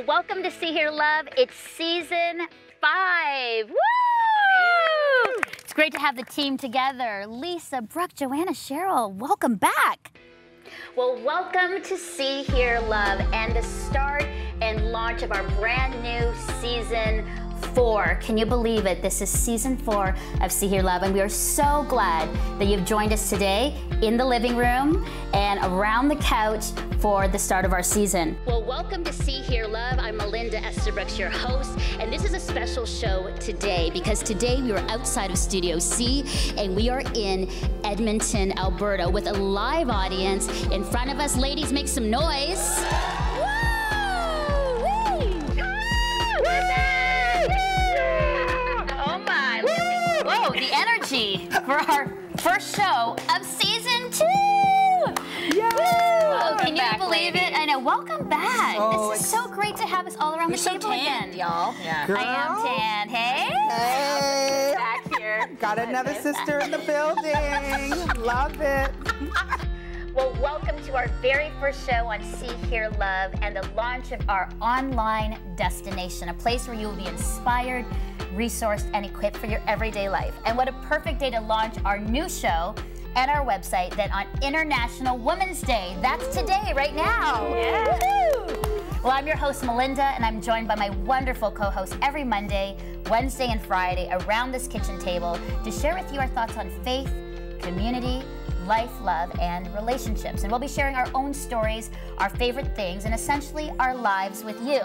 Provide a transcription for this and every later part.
Well, welcome to See Hear Love. It's season five. Woo! It's great to have the team together. Lisa, Brooke, Joanna, Cheryl, welcome back. Well, welcome to See Hear Love and the start and launch of our brand new season four. Can you believe it? This is season four of See Hear Love, and we are so glad that you've joined us today in the living room and around the couch for the start of our season. Well, welcome to See Hear Love. I'm Melinda Estabrooks, your host, and this is a special show today because today we are outside of Studio C and we are in Edmonton, Alberta with a live audience in front of us. Ladies, make some noise. The energy for our first show of season two. Woo! Can you back, believe lady. it? I know. Welcome back. Oh, this is so great to have us all around the so table tanned, again. y'all. Yeah. Girl. I am tan. Hey. Hey, Back here. got another sister in the building. Love it. Well, welcome to our very first show on See, Hear, Love and the launch of our online destination, a place where you will be inspired, resourced, and equipped for your everyday life. And what a perfect day to launch our new show and our website than on International Women's Day. That's today, right now. Woohoo! Well, I'm your host, Melinda, and I'm joined by my wonderful co hosts every Monday, Wednesday, and Friday around this kitchen table to share with you our thoughts on faith, community, life, love, and relationships. And we'll be sharing our own stories, our favorite things, and essentially our lives with you.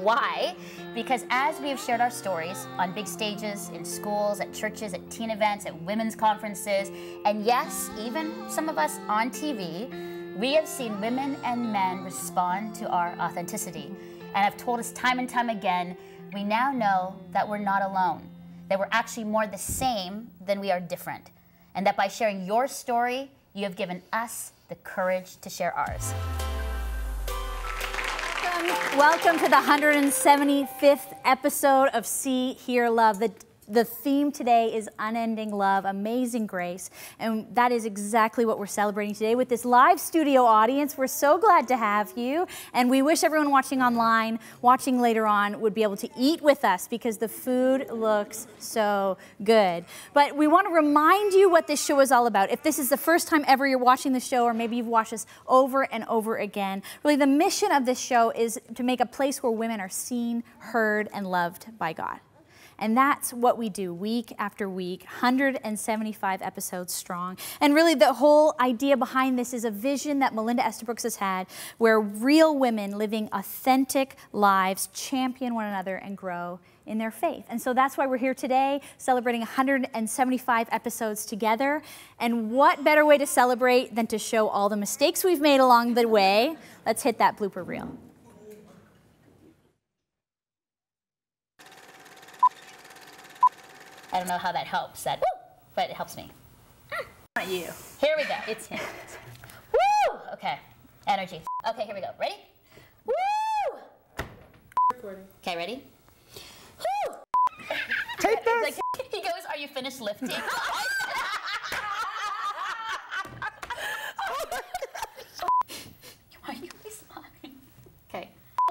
Why? Because as we have shared our stories on big stages, in schools, at churches, at teen events, at women's conferences, and yes, even some of us on TV, we have seen women and men respond to our authenticity and have told us time and time again we now know that we're not alone, that we're actually more the same than we are different, and that by sharing your story, you have given us the courage to share ours. Welcome to the 175th episode of See, Hear, Love. The, the theme today is unending love, amazing grace. And that is exactly what we're celebrating today with this live studio audience. We're so glad to have you. And we wish everyone watching online, watching later on, would be able to eat with us because the food looks so good. But we want to remind you what this show is all about. If this is the first time ever you're watching the show, or maybe you've watched us over and over again, really the mission of this show is to make a place where women are seen, heard, and loved by God. And that's what we do week after week, 175 episodes strong. And really, the whole idea behind this is a vision that Melinda Estabrooks has had where real women living authentic lives champion one another and grow in their faith. And so that's why we're here today, celebrating 175 episodes together. And what better way to celebrate than to show all the mistakes we've made along the way? Let's hit that blooper reel. I don't know how that helps, that, but it helps me. Not you. Here we go. It's him. Woo! Okay, energy. Okay, here we go. Ready? Woo! Recording. Okay, ready? Woo! Take this. like, he goes, Are you finished lifting? Why are you smiling? Okay.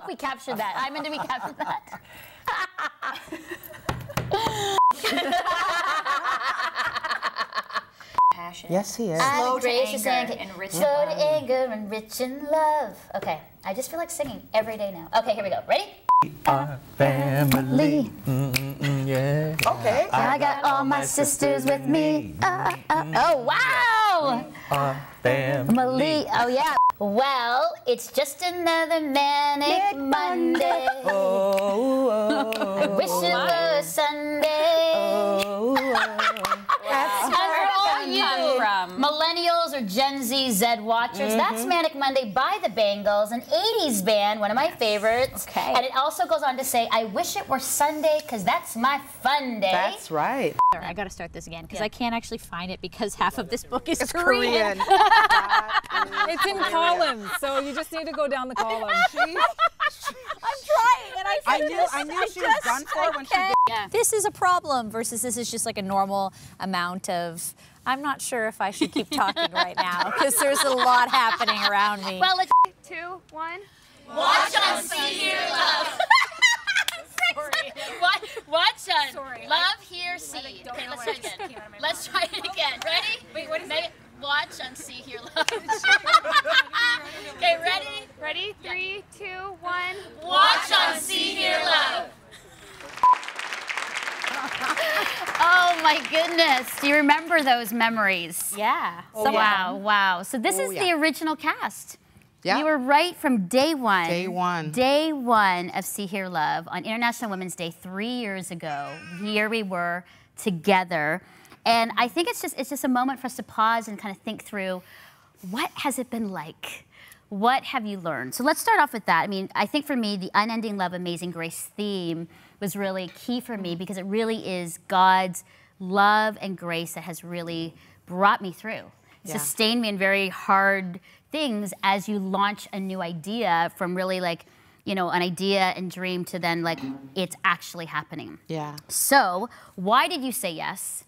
We captured that. I meant to be captured that. Passion. Yes, he is. I'm Slow to gracious anger and and rich slow in to love. anger and rich in love. Okay, I just feel like singing every day now. Okay, here we go. Ready? Our family. Mm-mm-mm, yeah. Okay. I got all my sisters with me. Uh, uh, oh, wow! Our family. Mali, oh yeah. Well, it's just another manic Monday. Oh, oh, oh. Wish it was Sunday. oh, And for all you come from? Millennials or Gen Z Z watchers, that's mm-hmm. Manic Monday by the Bangles, an 80s band, one of my favorites. Okay. And it also goes on to say, I wish it were Sunday because that's my fun day. That's right. Sorry, I got to start this again because I can't actually find it because half of this book is It's Korean. Korean. It's in columns, so you just need to go down the column. I'm trying, and I, I can't knew I knew I she was just- done for I when she can't. did. This is a problem versus this is just like a normal amount of. I'm not sure if I should keep talking right now because there's a lot happening around me. Well, it's Two, one. Watch on See Hear Love. What? Watch on Sorry, Love Hear See. Okay, let's try it again. came out of my Let's try it again. Ready? Wait, what is Make it? Watch on See Hear Love. okay, ready? Ready? Three, two, one. Watch on See Hear Love. Oh my goodness. Do you remember those memories? Yeah. Oh, wow, wow. So this Oh, is the original cast. Yeah. You were right from day one. Day one. Day one of See Hear Love on International Women's Day three years ago. Here we were together. And I think it's just it's just a moment for us to pause and kind of think through what has it been like? What have you learned? So let's start off with that. I mean, I think for me, the unending love, amazing grace theme was really key for me because it really is God's love and grace that has really brought me through, Yeah. sustained me in very hard things as you launch a new idea from really like, you know, an idea and dream to then like it's actually happening. Yeah. So, why did you say yes?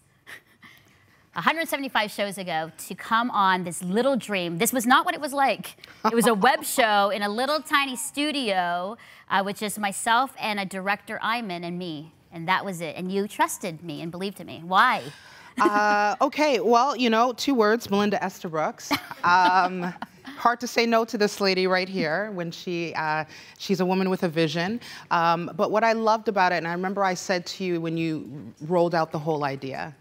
175 shows ago to come on this little dream. This was not what it was like. It was a web show in a little tiny studio, uh, with just myself and a director, Iman, and me. And that was it. And you trusted me and believed in me. Why? Uh, okay, well, you know, two words, Melinda Estabrooks. Um, hard to say no to this lady right here when she uh, she's a woman with a vision. Um, but what I loved about it, and I remember I said to you when you rolled out the whole idea,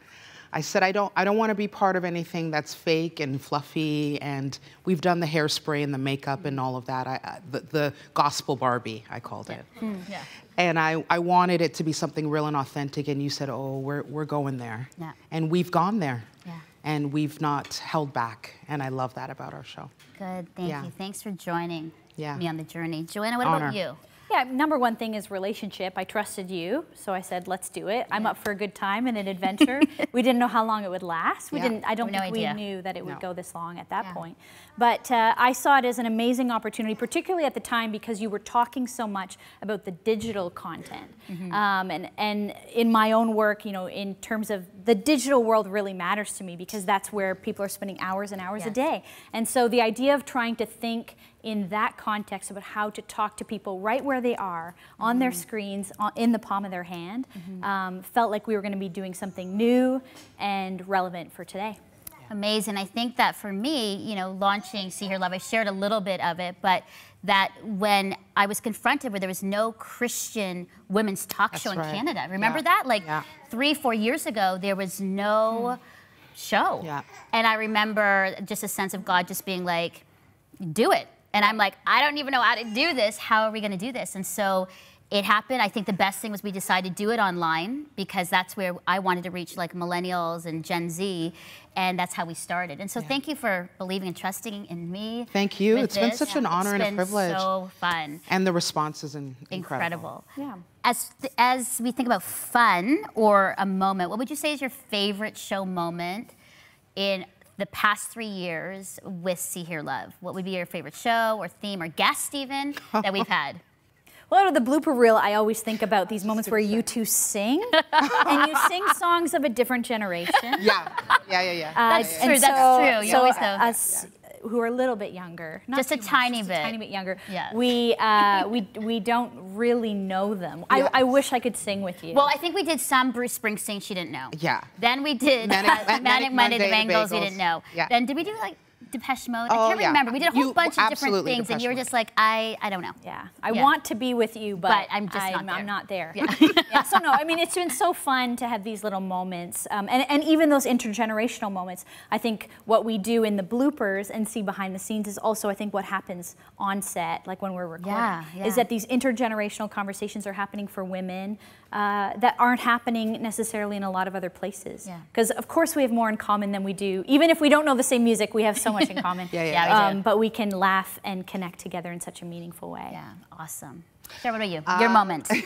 I said I don't I don't want to be part of anything that's fake and fluffy. And we've done the hairspray and the makeup and all of that. I, I, the, the gospel Barbie, I called it. Hmm. Yeah. And I, I wanted it to be something real and authentic. And you said, oh, we're, we're going there. Yeah. And we've gone there. Yeah. And we've not held back. And I love that about our show. Good. Thank Yeah. you. Thanks for joining Yeah. me on the journey. Joanna, what Honor. about you? Yeah, number one thing is relationship. I trusted you, so I said, let's do it. I'm up for a good time and an adventure. we didn't know how long it would last. We Yeah. didn't. I don't No think we knew that it would No. go this long at that Yeah. point. But uh, I saw it as an amazing opportunity, particularly at the time because you were talking so much about the digital content. Mm-hmm. Um, and and in my own work, you know, in terms of the digital world, really matters to me because that's where people are spending hours and hours a day. And so the idea of trying to think in that context about how to talk to people right where they are on their mm-hmm. screens, on, in the palm of their hand, mm-hmm. um, felt like we were going to be doing something new and relevant for today. Amazing. I think that for me, you know, launching See Hear Love, I shared a little bit of it, but that when I was confronted where there was no Christian women's talk That's show in right. Canada, remember Yeah. that? Like Yeah. three, four years ago, there was no hmm. show. Yeah. And I remember just a sense of God just being like, do it. And I'm like, I don't even know how to do this. How are we going to do this? And so it happened. I think the best thing was we decided to do it online because that's where I wanted to reach like millennials and Gen Z. And that's how we started. And so thank you for believing and trusting in me. Thank you. with It's been this. such an honor It's and a been privilege. so fun. And the response is in- Incredible. incredible. Yeah. As, as we think about fun or a moment, what would you say is your favorite show moment in the past three years with See Hear Love? What would be your favorite show or theme or guest even that we've had? Well, out of the blooper reel, I always think about these moments where you two sing, and you sing songs of a different generation. Yeah. Yeah, yeah, yeah. Uh, That's and true, that's true. You so always know. us who are a little bit younger, not Just a much, tiny just bit. a tiny bit younger. Yeah. We uh, we we don't really know them. I, I wish I could sing with you. Well, I think we did some Bruce Springsteen she didn't know. Yeah. Then we did Manic- uh, Manic Manic Monday, the Monday, the Bangles, you Bagels. didn't know. Yeah. Then did we do like Depeche Mode? I Oh, can't yeah. remember. We did a whole You- bunch of different absolutely things, and you were just like, I, I don't know. Yeah, I Yeah. want to be with you, but, But I'm just not I'm, there. I'm not there. Yeah. Yeah, So no, I mean it's been so fun to have these little moments, um, and and even those intergenerational moments. I think what we do in the bloopers and see behind the scenes is also I think what happens on set, like when we're recording, Yeah, yeah. is that these intergenerational conversations are happening for women uh, that aren't happening necessarily in a lot of other places. Yeah. Because of course we have more in common than we do, even if we don't know the same music, we have so much in common. Yeah, yeah, Yeah, yeah. we do. Um, but we can laugh and connect together in such a meaningful way. Yeah, awesome. Sarah, what about you? Your moment.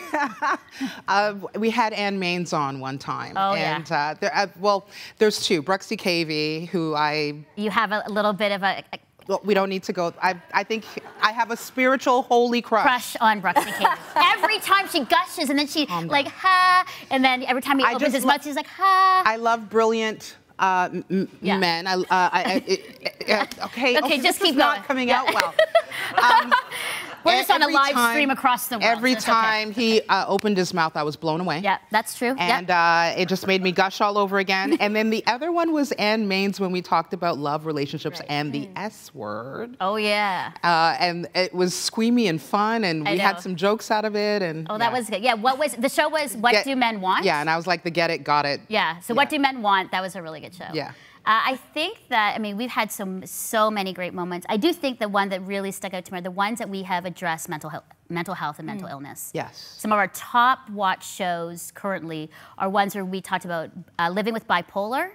Uh, we had Ann Mainse on one time. Oh, yeah. and, uh, there, uh, well, there's two. Bruxy Cavey, who I You have a, a little bit of a, a well, we don't need to go. I, I think I have a spiritual holy crush. crush on Bruxy Cavey. every time she gushes, and then she down. like ha, and then every time he I opens just his mouth, she's like ha. I love brilliant uh, Yeah. men. I, uh, I, I, it, it- uh, okay, Okay, just this keep is not coming Yeah. out well. Um, We're just on a live time- stream across the world. Every so it's okay. time he uh, opened his mouth, I was blown away. Yeah, that's true. And yeah. uh, it just made me gush all over again. and then the other one was Ann Mainse when we talked about love, relationships, and the S word. oh yeah. Uh, and it was squeamy and fun, and we had some jokes out of it. And Oh, that yeah. was good. Yeah. What was the show? Was what Get- do men want? Yeah, and I was like, the get it, got it. Yeah. So what do men want? That was a really good show. Yeah. Uh, I think that I mean we've had some so many great moments. I do think the one that really stuck out to me are the ones that we have addressed mental health, mental health and Mm. mental illness. Yes. Some of our top watch shows currently are ones where we talked about uh, living with bipolar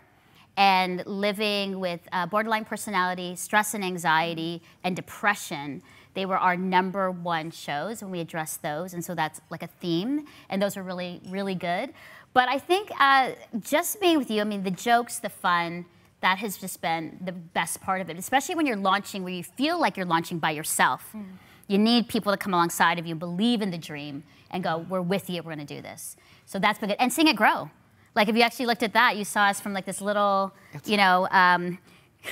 and living with uh, borderline personality, stress and anxiety, and depression. They were our number one shows when we addressed those, and so that's like a theme, and those are really, really good. But I think uh, just being with you, I mean, the jokes, the fun, that has just been the best part of it, especially when you're launching where you feel like you're launching by yourself. You need people to come alongside of you, believe in the dream, and go, we're with you, we're gonna do this. So that's been good. And seeing it grow. Like if you actually looked at that, you saw us from like this little, you know, um,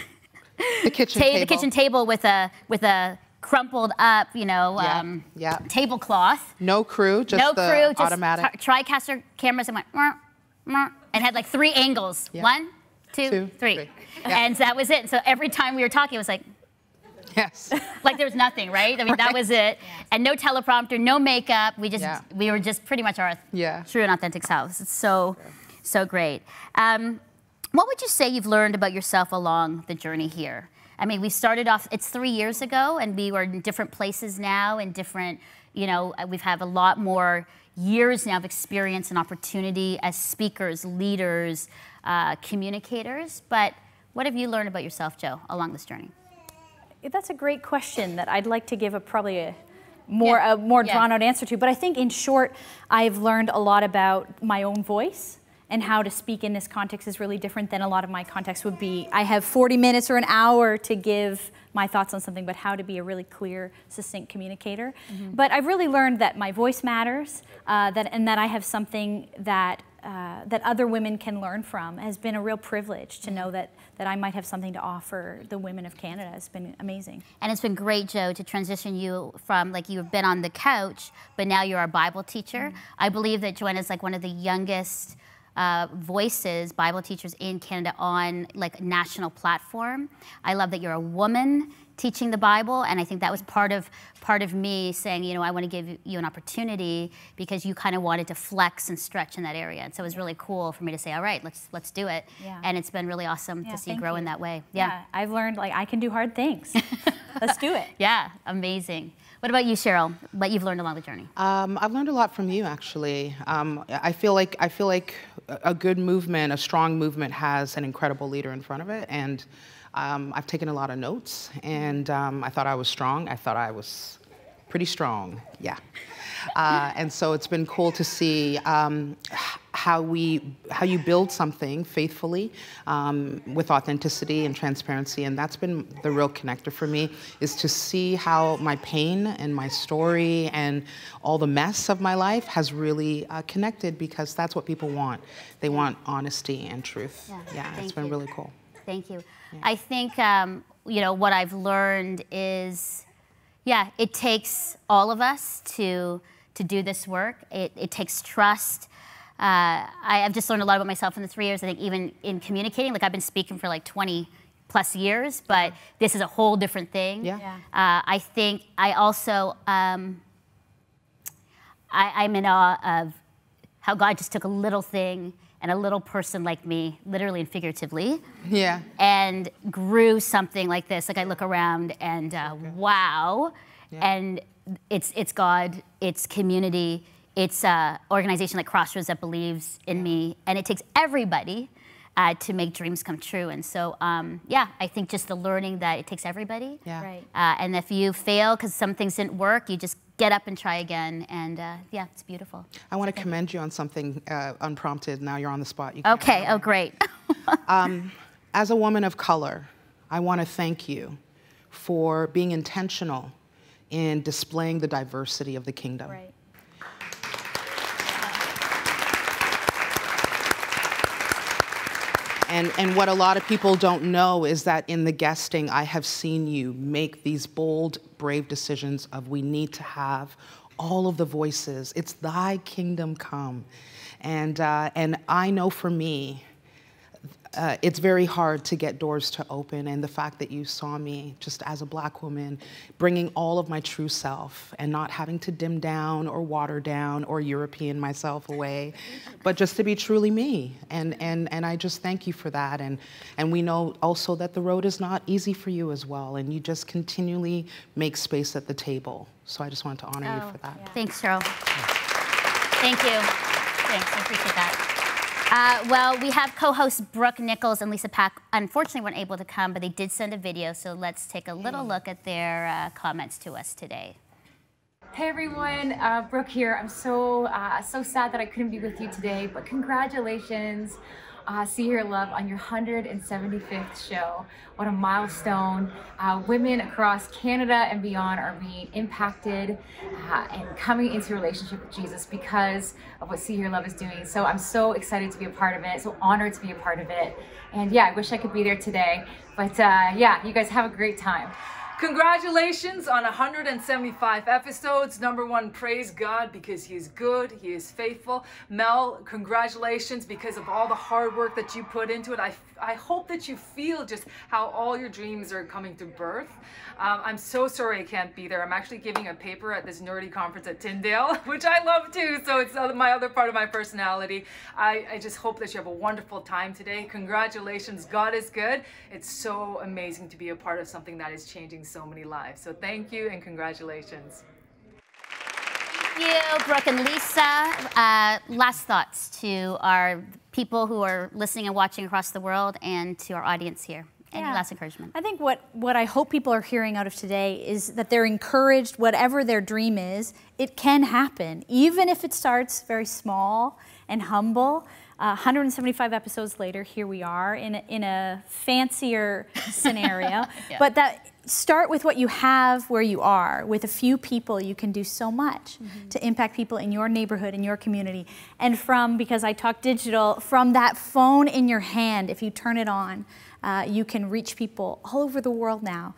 The kitchen ta- table. the kitchen table with a with a crumpled up, you know, Yeah, um, yeah. tablecloth. No crew, just no the crew, just automatic. tri- TriCaster cameras and went, "Meow, meow," and had like three angles. Yeah. One, two, Two, three. three. Yeah. And that was it. So every time we were talking, it was like, yes. like there was nothing, right? I mean, that was it. And no teleprompter, no makeup. We just, Yeah. we were just pretty much our Yeah. true and authentic selves. It's so, so great. Um, what would you say you've learned about yourself along the journey here? I mean, we started off, it's three years ago, and we were in different places now, and different, you know, uh, we've had a lot more years now of experience and opportunity as speakers, leaders, uh, communicators. But what have you learned about yourself, Joe, along this journey? That's a great question that I'd like to give a probably a more Yeah. a more Yeah. drawn out answer to. But I think in short, I've learned a lot about my own voice and how to speak in this context is really different than a lot of my contexts would be. I have 40 minutes or an hour to give my thoughts on something, but how to be a really clear, succinct communicator. But I've really learned that my voice matters, uh, that and that I have something that uh, that other women can learn from has been a real privilege to know that that I might have something to offer the women of Canada. It's been amazing. And it's been great, Joe, to transition you from like you've been on the couch, but now you're a Bible teacher. I believe that Joanna is like one of the youngest uh, voices, Bible teachers in Canada on like a national platform. I love that you're a woman teaching the Bible, and I think that was part of part of me saying, you know, I want to give you an opportunity because you kind of wanted to flex and stretch in that area, and so it was really cool for me to say, all right, let's let's do it. Yeah. And it's been really awesome Yeah, to see you grow you. in that way. Yeah. I've learned like I can do hard things. Let's do it. Yeah, amazing. What about you, Cheryl? What you've learned along the journey? Um, I've learned a lot from you, actually. Um, I feel like I feel like a a good movement, a strong movement, has an incredible leader in front of it, and um, I've taken a lot of notes. And um, I thought I was strong. I thought I was pretty strong. Yeah. Uh, and so it's been cool to see um, how we how you build something faithfully um, with authenticity and transparency and that's been the real connector for me is to see how my pain and my story and all the mess of my life has really uh, connected because that's what people want they want honesty and truth Yeah, yeah, it's been you. really cool Thank you. I think um, you know what I've learned is, yeah, it takes all of us to to do this work. It, it takes trust. Uh, I, I've just learned a lot about myself in the three years. I think even in communicating, like I've been speaking for like 20 plus years, but this is a whole different thing. Yeah. Yeah. Uh, I think I also um, I, I'm in awe of how God just took a little thing and a little person like me, literally and figuratively, yeah and grew something like this. Like I look around and uh, wow, and it's it's God, it's community, it's an organization like Crossroads that believes in me, and it takes everybody. Uh, to make dreams come true, and so um, yeah, I think just the learning that it takes everybody, Yeah. Right. uh, and if you fail because some things didn't work, you just get up and try again. And uh, yeah, it's beautiful. i want to commend you on something uh, unprompted now you're on the spot Okay. Oh, great. As a woman of color, I want to thank you for being intentional in displaying the diversity of the kingdom. Right. And, and what a lot of people don't know is that in the guesting, I have seen you make these bold, brave decisions of we need to have all of the voices. It's thy kingdom come. And, uh, and I know for me, uh, it's very hard to get doors to open. And the fact that you saw me just as a black woman, bringing all of my true self and not having to dim down or water down or European myself away, but just to be truly me. And, and, and I just thank you for that. And, and we know also that the road is not easy for you as well. And you just continually make space at the table. So I just wanted to honor you for that. Thanks, Cheryl. Thank you. Thanks, I appreciate that. Uh, well, we have co-hosts Brooke Nichols and Lisa Pack. Unfortunately, weren't able to come, but they did send a video. So let's take a little look at their uh, comments to us today. Hey everyone, uh, Brooke here. I'm so uh, so sad that I couldn't be with you today, but congratulations, uh, See Hear Love, on your 175th show. What a milestone! Uh, women across Canada and beyond are being impacted uh, and coming into relationship with Jesus because of what See Hear Love is doing. So I'm so excited to be a part of it. So honored to be a part of it. And yeah, I wish I could be there today. But uh, yeah, you guys have a great time. Congratulations on 175 episodes. Number one, praise God because He is good, He is faithful. Mel, congratulations because of all the hard work that you put into it. I, I hope that you feel just how all your dreams are coming to birth. Um, I'm so sorry I can't be there. I'm actually giving a paper at this nerdy conference at Tyndale, which I love too. So it's my other part of my personality. I, I just hope that you have a wonderful time today. Congratulations. God is good. It's so amazing to be a part of something that is changing so many lives. So thank you and congratulations. Thank you, Brooke and Lisa. Uh, last thoughts to our people who are listening and watching across the world and to our audience here. Any Yeah. last encouragement? I think what, what I hope people are hearing out of today is that they're encouraged, whatever their dream is, it can happen, even if it starts very small and humble. Uh, 175 episodes later, here we are in a, in a fancier scenario. But that start with what you have where you are. With a few people, you can do so much to impact people in your neighborhood, in your community. And from, because I talk digital, from that phone in your hand, if you turn it on, uh, you can reach people all over the world now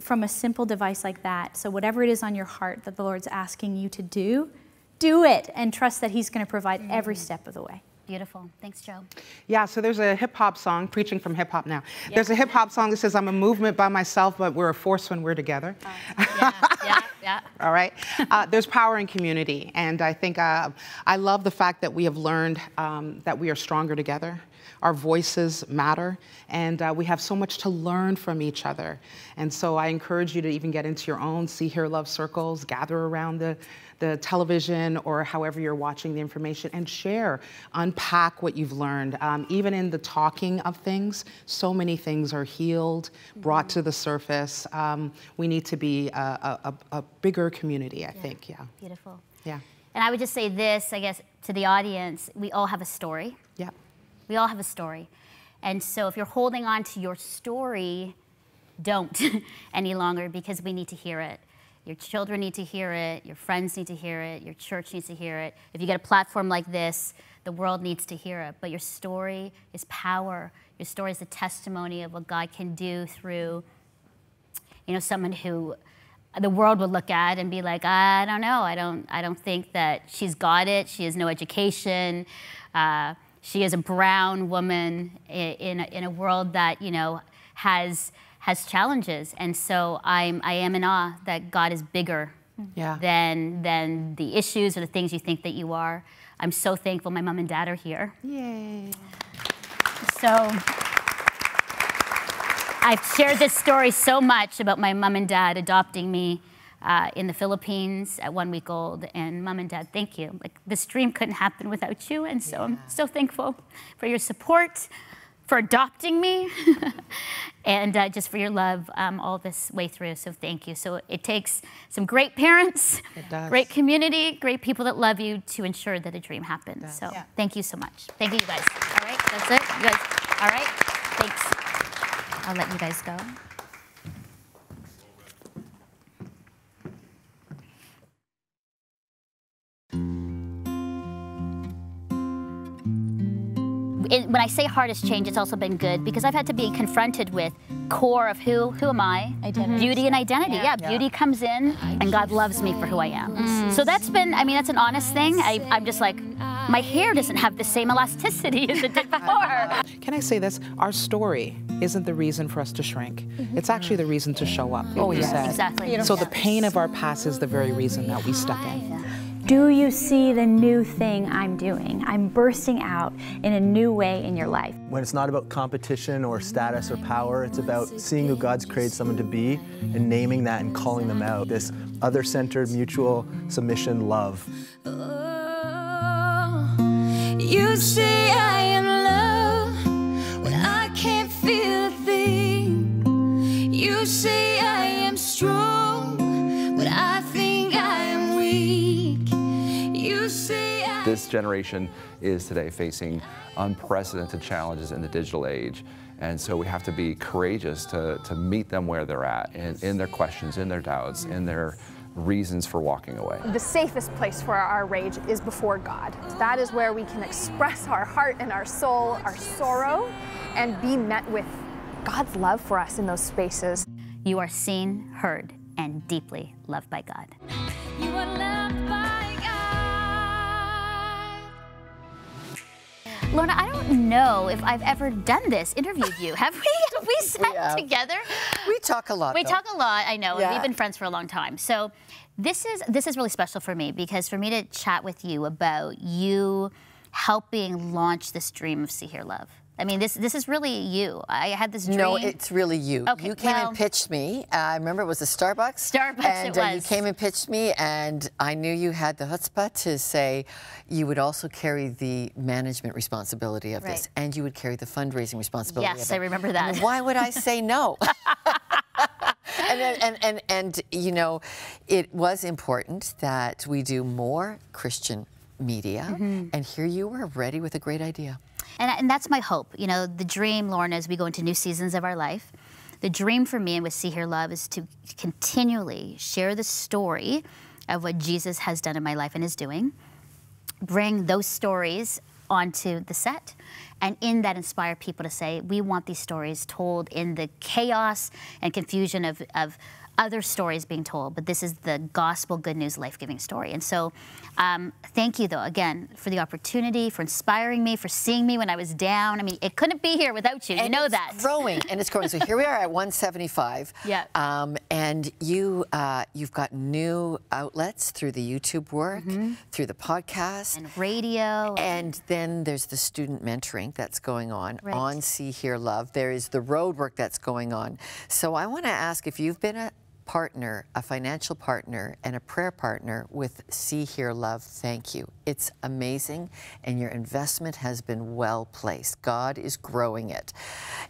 from a simple device like that. So, whatever it is on your heart that the Lord's asking you to do, do it and trust that He's going to provide every step of the way. Beautiful. Thanks, Joe. Yeah, so there's a hip hop song, preaching from hip hop now. There's a hip hop song that says, I'm a movement by myself, but we're a force when we're together. Yeah, yeah, yeah. All right. Uh, there's power in community. And I think uh, I love the fact that we have learned um, that we are stronger together. Our voices matter. And uh, we have so much to learn from each other. And so I encourage you to even get into your own See, Hear, Love circles, gather around the, the television or however you're watching the information and share, unpack what you've learned. Um, even in the talking of things, so many things are healed, brought to the surface. Um, we need to be a, a, a- a bigger community, I think, yeah. Beautiful. Yeah. And I would just say this, I guess, to the audience we all have a story. Yeah. We all have a story. And so if you're holding on to your story, don't any longer because we need to hear it. Your children need to hear it, your friends need to hear it, your church needs to hear it. If you get a platform like this, the world needs to hear it. But your story is power. Your story is the testimony of what God can do through, you know, someone who the world would look at and be like, I don't know, I don't, I don't think that she's got it. She has no education. Uh, she is a brown woman i- in a, in a world that you know has has challenges, and so I'm I am in awe that God is bigger Yeah. than than the issues or the things you think that you are. I'm so thankful my mom and dad are here. Yay. So I've shared this story so much about my mom and dad adopting me uh, in the Philippines at one week old. And mom and dad, thank you. Like this dream couldn't happen without you. And so I'm so thankful for your support, for adopting me, and uh, just for your love um, all this way through. So thank you. So it takes some great parents, great community, great people that love you to ensure that a dream happens. So thank you so much. Thank you, you guys. All right, that's it. You guys, all right, thanks. I'll let you guys go. It, when I say hardest change, it's also been good because I've had to be confronted with core of who who am I, Identity. beauty and identity. Yeah, beauty comes in, and God loves me for who I am. Mm. So that's been, I mean, that's an honest thing. I, I'm just like, my hair doesn't have the same elasticity as it did before. Can I say this? Our story isn't the reason for us to shrink. Mm-hmm. It's actually the reason to show up. Oh, yes. Exactly. So the pain of our past is the very reason that we step in. Do you see the new thing I'm doing? I'm bursting out in a new way in your life. When it's not about competition or status or power, it's about seeing who God's created someone to be and naming that and calling them out. This other centered, mutual submission love. Oh, you say I am love when I can't feel a thing. You say This generation is today facing unprecedented challenges in the digital age. And so we have to be courageous to, to meet them where they're at, in, in their questions, in their doubts, in their reasons for walking away. The safest place for our rage is before God. That is where we can express our heart and our soul, our sorrow, and be met with God's love for us in those spaces. You are seen, heard, and deeply loved by God. Lorna, I don't know if I've ever done this, interviewed you. Have we? Have we sat have. together? We talk a lot. We though. talk a lot, I know. Yeah. We've been friends for a long time. So this is this is really special for me because for me to chat with you about you helping launch this dream of See Hear Love. I mean, this this is really you. I had this dream. No, it's really you. Okay, you came well- and pitched me. Uh, I remember it was a Starbucks. Starbucks, And it uh, you came and pitched me, and I knew you had the chutzpah to say you would also carry the management responsibility of Right. this, and you would carry the fundraising responsibility. Yes. I remember that. mean, why would I say no? and, and, and, and, you know, it was important that we do more Christian media, Mm-hmm. and here you were ready with a great idea. And, and that's my hope. You know, the dream, Lorna, as we go into new seasons of our life, the dream for me and with See Hear Love is to continually share the story of what Jesus has done in my life and is doing, bring those stories onto the set, and in that inspire people to say, we want these stories told in the chaos and confusion of, of other stories being told, but this is the gospel, good news, life giving story. And so, um, thank you, though, again, for the opportunity, for inspiring me, for seeing me when I was down. I mean, it couldn't be here without you. you know it's that. growing and it's growing. So here we are at 175. Yeah. Um, and you uh, you've got new outlets through the YouTube work, through the podcast. And radio. and then there's the student mentoring that's going on Right. on See Hear Love. There is the road work that's going on. So I want to ask if you've been a partner, a financial partner, and a prayer partner with See Hear Love, thank you. It's amazing, and your investment has been well placed. God is growing it,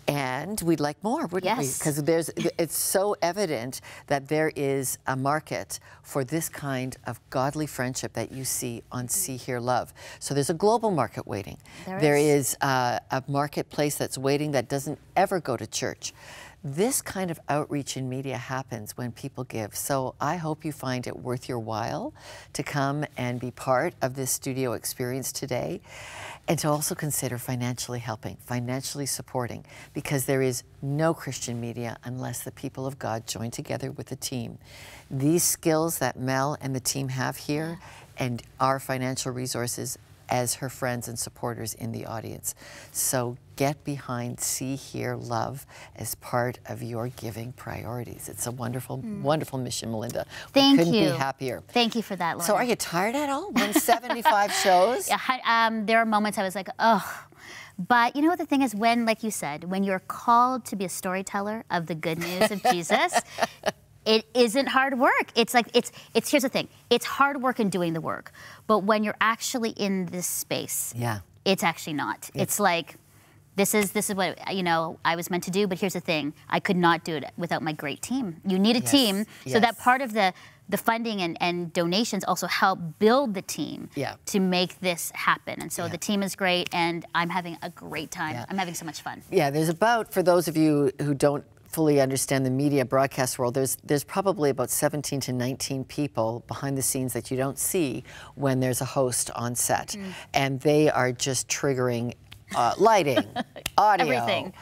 and we'd like more, wouldn't we? Yes. Because there's, it's so evident that there is a market for this kind of godly friendship that you see on See Hear Love. So there's a global market waiting. There There is. is uh, a marketplace that's waiting that doesn't ever go to church. This kind of outreach in media happens when people give. So I hope you find it worth your while to come and be part of this studio experience today and to also consider financially helping, financially supporting, because there is no Christian media unless the people of God join together with a team. These skills that Mel and the team have here and our financial resources as her friends and supporters in the audience. So get behind See, Hear, Love as part of your giving priorities. It's a wonderful, wonderful mission, Melinda. We Thank couldn't you. be happier. Thank you for that, Lorna. So are you tired at all? 175 shows? Yeah, um, there are moments I was like, oh. But you know what the thing is, when, like you said, when you're called to be a storyteller of the good news of Jesus, it isn't hard work. It's like it's it's here's the thing. It's hard work in doing the work. But when you're actually in this space, Yeah. it's actually not. It's like this is this is what you know I was meant to do. But here's the thing: I could not do it without my great team. You need a Yes, team, so that part of the the funding and, and donations also help build the team Yeah. to make this happen. And so Yeah. the team is great, and I'm having a great time. Yeah. I'm having so much fun. Yeah, there's about, for those of you who don't fully understand the media broadcast world, there's, there's probably about 17 to 19 people behind the scenes that you don't see when there's a host on set. And they are just triggering uh, lighting, audio, Everything.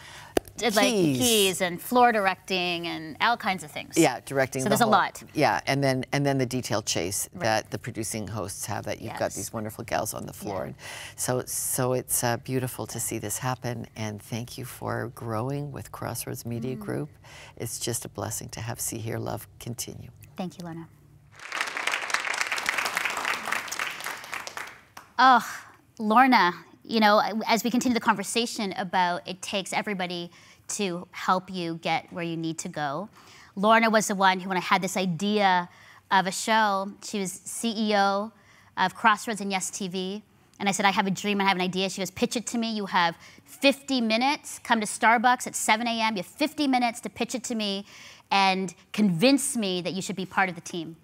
It's like keys. keys and floor directing and all kinds of things. Yeah, directing. So the there's a lot. Yeah, and then and then the detail chase that the producing hosts have. That you've got these wonderful gals on the floor, and so so it's uh, beautiful to see this happen. And thank you for growing with Crossroads Media Mm. Group. It's just a blessing to have See Hear Love continue. Thank you, Lorna. Oh, Lorna, you know, as we continue the conversation about it takes everybody to help you get where you need to go, Lorna was the one who, when I had this idea of a show, she was CEO of Crossroads and Yes TV. And I said, I have a dream, I have an idea. She goes, pitch it to me. You have 50 minutes. Come to Starbucks at 7 a.m. You have 50 minutes to pitch it to me and convince me that you should be part of the team.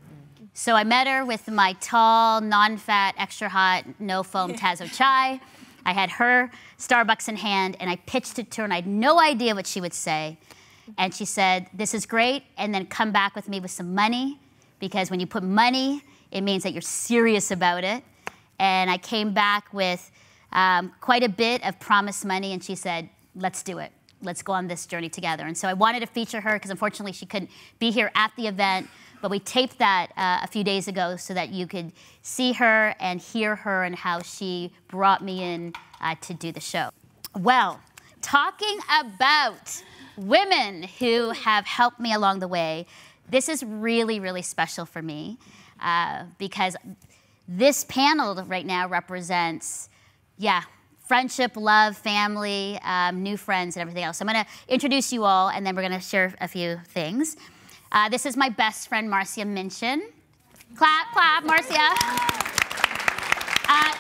So I met her with my tall, non-fat, extra hot, no foam Tazo chai. I had her Starbucks in hand, and I pitched it to her, and I had no idea what she would say. And she said, "This is great," and then come back with me with some money, because when you put money, it means that you're serious about it. And I came back with um, quite a bit of promised money, and she said, "Let's do it. Let's go on this journey together." And so I wanted to feature her because unfortunately she couldn't be here at the event, but we taped that uh, a few days ago so that you could see her and hear her and how she brought me in uh, to do the show. Well, talking about women who have helped me along the way, this is really, really special for me uh, because this panel right now represents, yeah, friendship, love, family, um, new friends, and everything else. So I'm going to introduce you all, and then we're going to share a few things. Uh, this is my best friend, Marcia Minchin. Clap, clap, Marcia. Uh,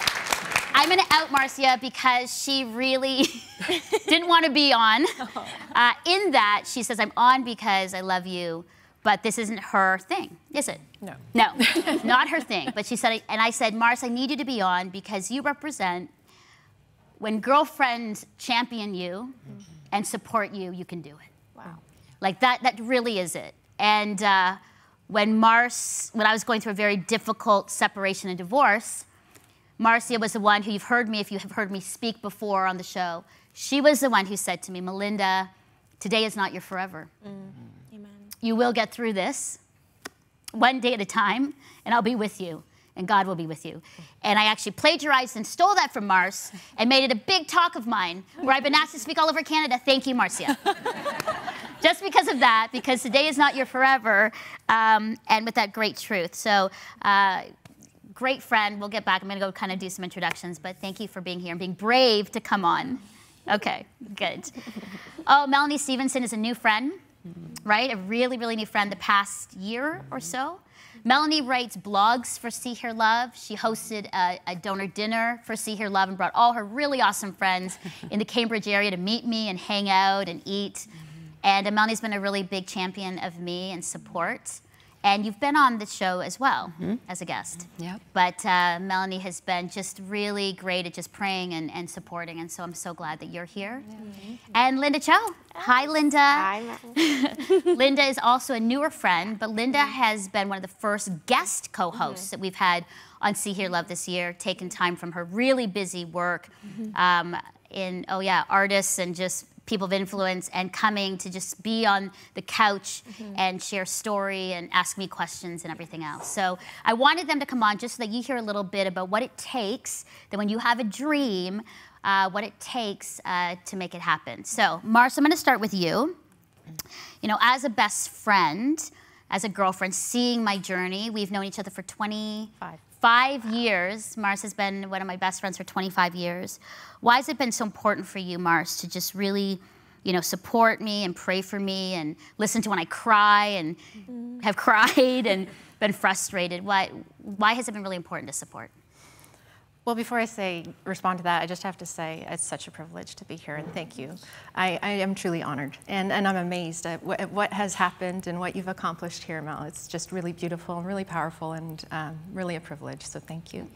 I'm going to out Marcia because she really didn't want to be on. Uh, in that, she says, I'm on because I love you, but this isn't her thing, is it? No. No, not her thing. But she said, and I said, Mars, I need you to be on because you represent when girlfriends champion you and support you, you can do it. Wow. Like that, that really is it. And uh, when Mars, when I was going through a very difficult separation and divorce, Marcia was the one who you've heard me, if you have heard me speak before on the show, she was the one who said to me, Melinda, today is not your forever. Amen. You will get through this one day at a time, and I'll be with you, and God will be with you. And I actually plagiarized and stole that from Mars and made it a big talk of mine, where I've been asked to speak all over Canada. Thank you, Marcia. Just because of that, because today is not your forever, um, and with that great truth. So, uh, great friend. We'll get back. I'm going to go kind of do some introductions, but thank you for being here and being brave to come on. Okay, good. Oh, Melanie Stevenson is a new friend, right? A really, really new friend the past year or so. Melanie writes blogs for See Hear Love. She hosted a, a donor dinner for See Hear Love and brought all her really awesome friends in the Cambridge area to meet me and hang out and eat. And Melanie's been a really big champion of me and support. And you've been on the show as well mm-hmm. as a guest. Yep. But uh, Melanie has been just really great at just praying and, and supporting. And so I'm so glad that you're here. Mm-hmm. And Linda Cho. Oh, hi, Linda. Hi, Linda is also a newer friend, but Linda mm-hmm. has been one of the first guest co hosts that we've had on See Hear Love this year, taking time from her really busy work um, in, oh yeah, artists and just people of influence and coming to just be on the couch and share story and ask me questions and everything else. So I wanted them to come on just so that you hear a little bit about what it takes, that when you have a dream, uh, what it takes uh, to make it happen. So, Mars, I'm going to start with you. You know, as a best friend, as a girlfriend, seeing my journey, we've known each other for 25 five years. Mars has been one of my best friends for 25 years. Why has it been so important for you, Mars, to just really, you know, support me and pray for me and listen to when I cry and mm-hmm. have cried and been frustrated? Why, why has it been really important to support? Well, before I say respond to that, I just have to say it's such a privilege to be here, and thank you. I, I am truly honored, and, and I'm amazed at what, at what has happened and what you've accomplished here, Mel. It's just really beautiful and really powerful, and um, really a privilege. So thank you.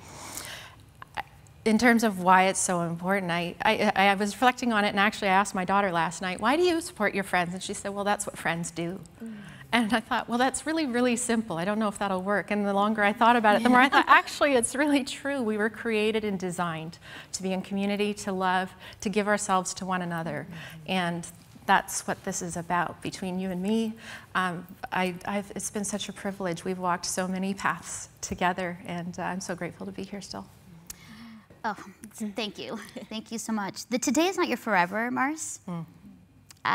In terms of why it's so important, I, I, I was reflecting on it, and actually I asked my daughter last night, "Why do you support your friends?" And she said, "Well, that's what friends do." And And I thought, well, that's really, really simple. I don't know if that'll work. And the longer I thought about it, the more I thought, actually, it's really true. We were created and designed to be in community, to love, to give ourselves to one another. And that's what this is about between you and me. Um, I, I've, it's been such a privilege. We've walked so many paths together, and uh, I'm so grateful to be here still. Oh, thank you. Thank you so much. The today is not your forever, Mars. I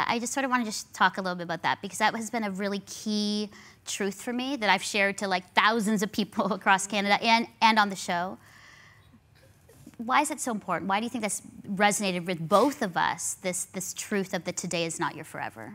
I just sort of want to just talk a little bit about that because that has been a really key truth for me that I've shared to like thousands of people across Canada and, and on the show. Why is it so important? Why do you think that's resonated with both of us, this, this truth of the today is not your forever?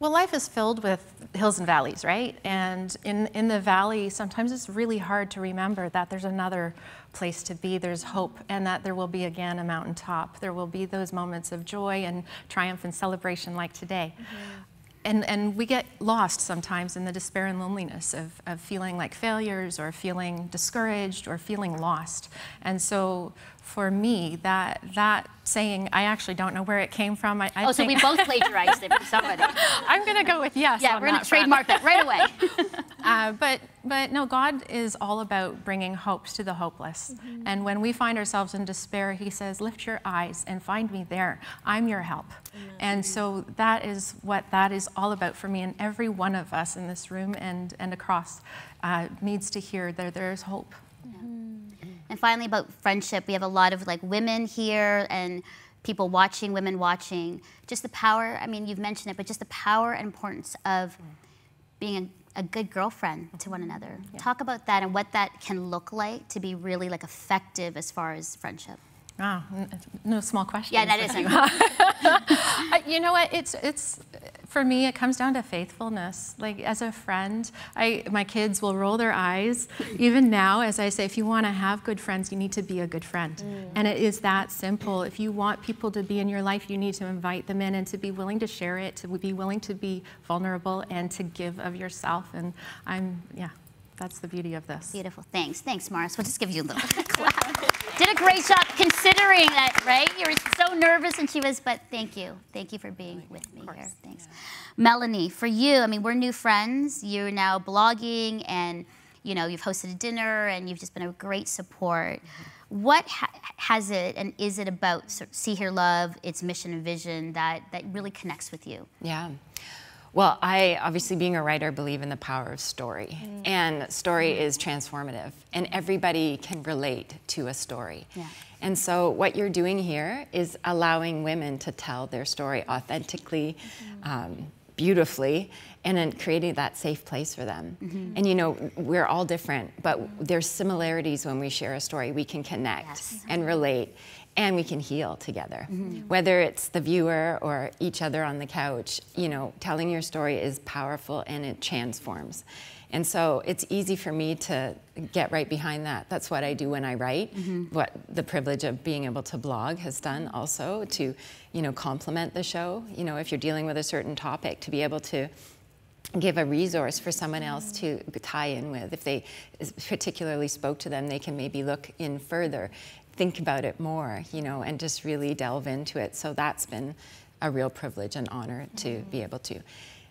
Well, life is filled with hills and valleys, right? And in, in the valley, sometimes it's really hard to remember that there's another place to be, there's hope, and that there will be again a mountaintop. There will be those moments of joy and triumph and celebration like today. Mm-hmm. And, and we get lost sometimes in the despair and loneliness of, of feeling like failures or feeling discouraged or feeling lost. And so for me, that, that saying, I actually don't know where it came from. I, I oh, so we both plagiarized it from somebody. I'm going to go with yes. Yeah, we're going to trademark that right away. Uh, but but no, God is all about bringing hopes to the hopeless. Mm-hmm. And when we find ourselves in despair, He says, "Lift your eyes and find me there. I'm your help." And so that is what that is all about for me. And every one of us in this room and and across uh, needs to hear that there is hope. And finally, about friendship, we have a lot of like women here and people watching, women watching. Just the power. I mean, you've mentioned it, but just the power and importance of being a, a good girlfriend to one another. Talk about that and what that can look like to be really like effective as far as friendship. Ah, wow, no small question. Yeah, that isn't. Uh, you know what? It's it's for me. It comes down to faithfulness. Like as a friend, I my kids will roll their eyes even now as I say, if you want to have good friends, you need to be a good friend, mm. and it is that simple. If you want people to be in your life, you need to invite them in and to be willing to share it, to be willing to be vulnerable, and to give of yourself. And I'm yeah, that's the beauty of this. Beautiful. Thanks. Thanks, Mars. We'll just give you a little clap. Did a great job considering that, right? You were so nervous and she was, but thank you. Thank you for being with me here. Thanks. Melanie, for you, I mean, we're new friends. You're now blogging and, you know, you've hosted a dinner and you've just been a great support. Mm-hmm. What ha- has it and is it about sort of See Hear Love, its mission and vision that, that really connects with you? Yeah. Well, I obviously, being a writer, believe in the power of story. Mm. And story mm. is transformative, and everybody can relate to a story. Yeah. And so, what you're doing here is allowing women to tell their story authentically, mm-hmm. um, beautifully, and then creating that safe place for them. Mm-hmm. And you know, we're all different, but mm-hmm. there's similarities when we share a story. We can connect and relate, and we can heal together. Mm-hmm. Whether it's the viewer or each other on the couch, you know, telling your story is powerful and it transforms. And so it's easy for me to get right behind that. That's what I do when I write. Mm-hmm. What the privilege of being able to blog has done also to, you know, complement the show. You know, if you're dealing with a certain topic, to be able to give a resource for someone else mm-hmm. to tie in with. If they particularly spoke to them, they can maybe look in further, think about it more, you know, and just really delve into it. So that's been a real privilege and honor to be mm. able to.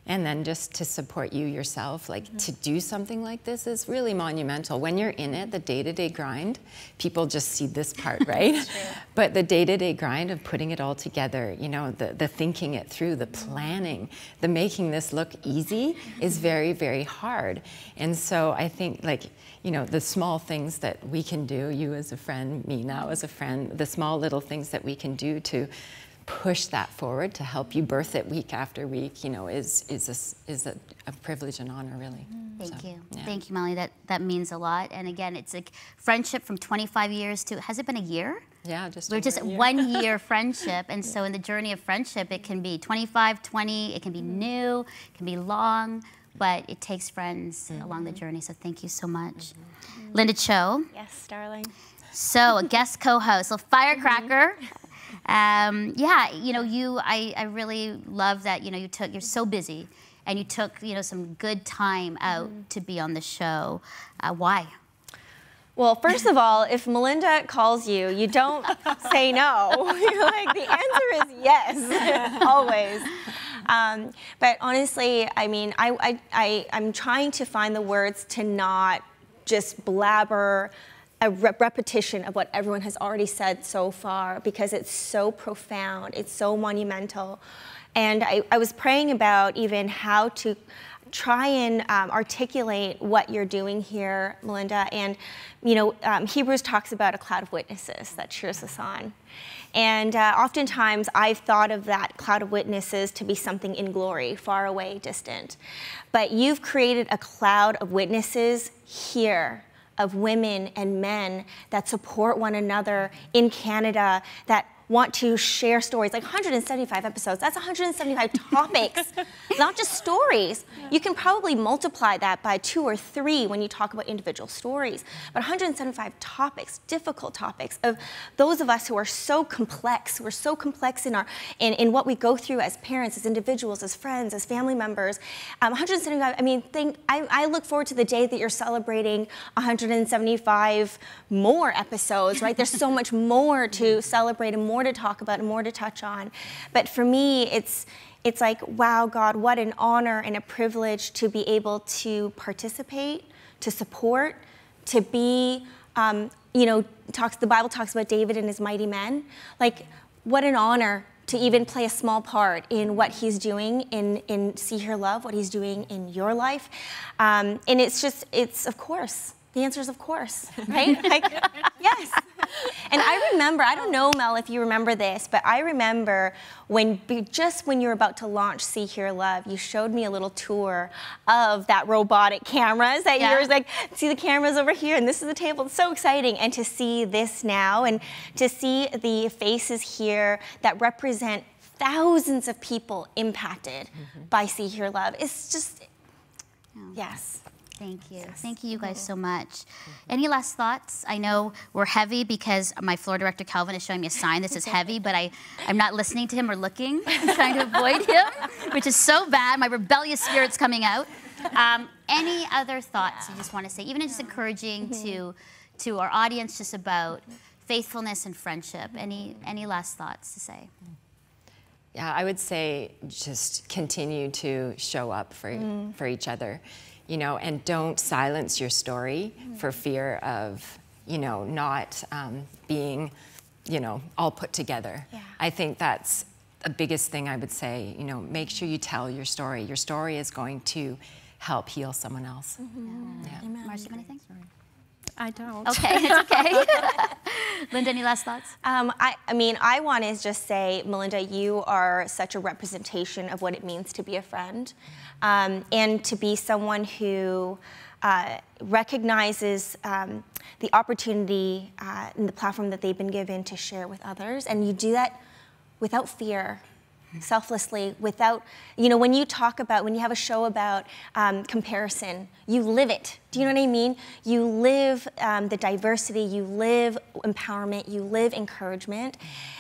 And then just to support you yourself, like mm-hmm. to do something like this is really monumental. When you're in it, the day to day grind, people just see this part, right? but the day to day grind of putting it all together, you know, the, the thinking it through, the mm-hmm. planning, the making this look easy mm-hmm. is very, very hard. And so I think, like, you know, the small things that we can do, you as a friend, me now as a friend, the small little things that we can do to push that forward to help you birth it week after week, you know, is is a, s- is a, a privilege and honor, really. Mm, thank So, you. yeah. Thank you, Molly. That that means a lot. And again, it's like friendship from 25 years to has it been a year? Yeah, just We're just a year. one year friendship. And so in the journey of friendship, it can be 25, 20, it can be mm-hmm. new, it can be long, but it takes friends along the mm-hmm. journey. So thank you so much. Mm-hmm. Linda Cho. Yes, darling. So a guest co-host, a firecracker. Um, yeah, you know, you, I, I really love that, you know, you took, you're so busy and you took, you know, some good time out to be on the show. Uh, why? Well, first of all, if Melinda calls you, you don't say no. You're like, the answer is yes, always. Um, but honestly, I mean, I, I, I, I'm trying to find the words to not just blabber a rep- repetition of what everyone has already said so far because it's so profound, it's so monumental. And I, I was praying about even how to try and um, articulate what you're doing here, Melinda. And, you know, um, Hebrews talks about a cloud of witnesses that cheers us on. And uh, oftentimes I've thought of that cloud of witnesses to be something in glory, far away, distant. But you've created a cloud of witnesses here of women and men that support one another in Canada, that want to share stories, like 175 episodes, that's 175 topics, not just stories. You can probably multiply that by two or three when you talk about individual stories. But 175 topics, difficult topics, of those of us who are so complex, we're so complex in, our, in, in what we go through as parents, as individuals, as friends, as family members. Um, 175, I mean, think, I, I look forward to the day that you're celebrating 175 more episodes, right? There's so much more to celebrate and more to talk about and more to touch on. But for me, it's it's like, wow, God, what an honor and a privilege to be able to participate, to support, to be, um, you know, talks the Bible talks about David and his mighty men. Like, what an honor to even play a small part in what he's doing in, in See Hear Love, what he's doing in your life. Um, and it's just, it's of course, the answer is of course, right? like, yes. And I remember, I don't know, Mel, if you remember this, but I remember when just when you were about to launch See Hear Love, you showed me a little tour of that robotic cameras that Yeah. you were like, see the cameras over here, and this is the table. It's so exciting. And to see this now and to see the faces here that represent thousands of people impacted mm-hmm. by See Hear Love, it's just, yes. Thank you. Thank you, you guys, so much. Any last thoughts? I know we're heavy because my floor director, Calvin, is showing me a sign that says heavy, but I, I'm not listening to him or looking. I'm trying to avoid him, which is so bad. My rebellious spirit's coming out. Um, any other thoughts you just want to say? Even just encouraging to, to our audience just about faithfulness and friendship. Any, any last thoughts to say? Yeah, I would say just continue to show up for Mm. for each other, you know, and don't silence your story for fear of, you know, not um, being, you know, all put together. Yeah. I think that's the biggest thing I would say. You know, make sure you tell your story. Your story is going to help heal someone else. Mm-hmm. Marcy, anything? I don't. Okay, it's okay. Linda, any last thoughts? Um, I, I mean, I want to just say, Melinda, you are such a representation of what it means to be a friend um, and to be someone who uh, recognizes um, the opportunity uh, and the platform that they've been given to share with others. And you do that without fear selflessly without you know when you talk about when you have a show about um, comparison you live it. Do you know what i mean? You live um, the diversity you live empowerment you live encouragement.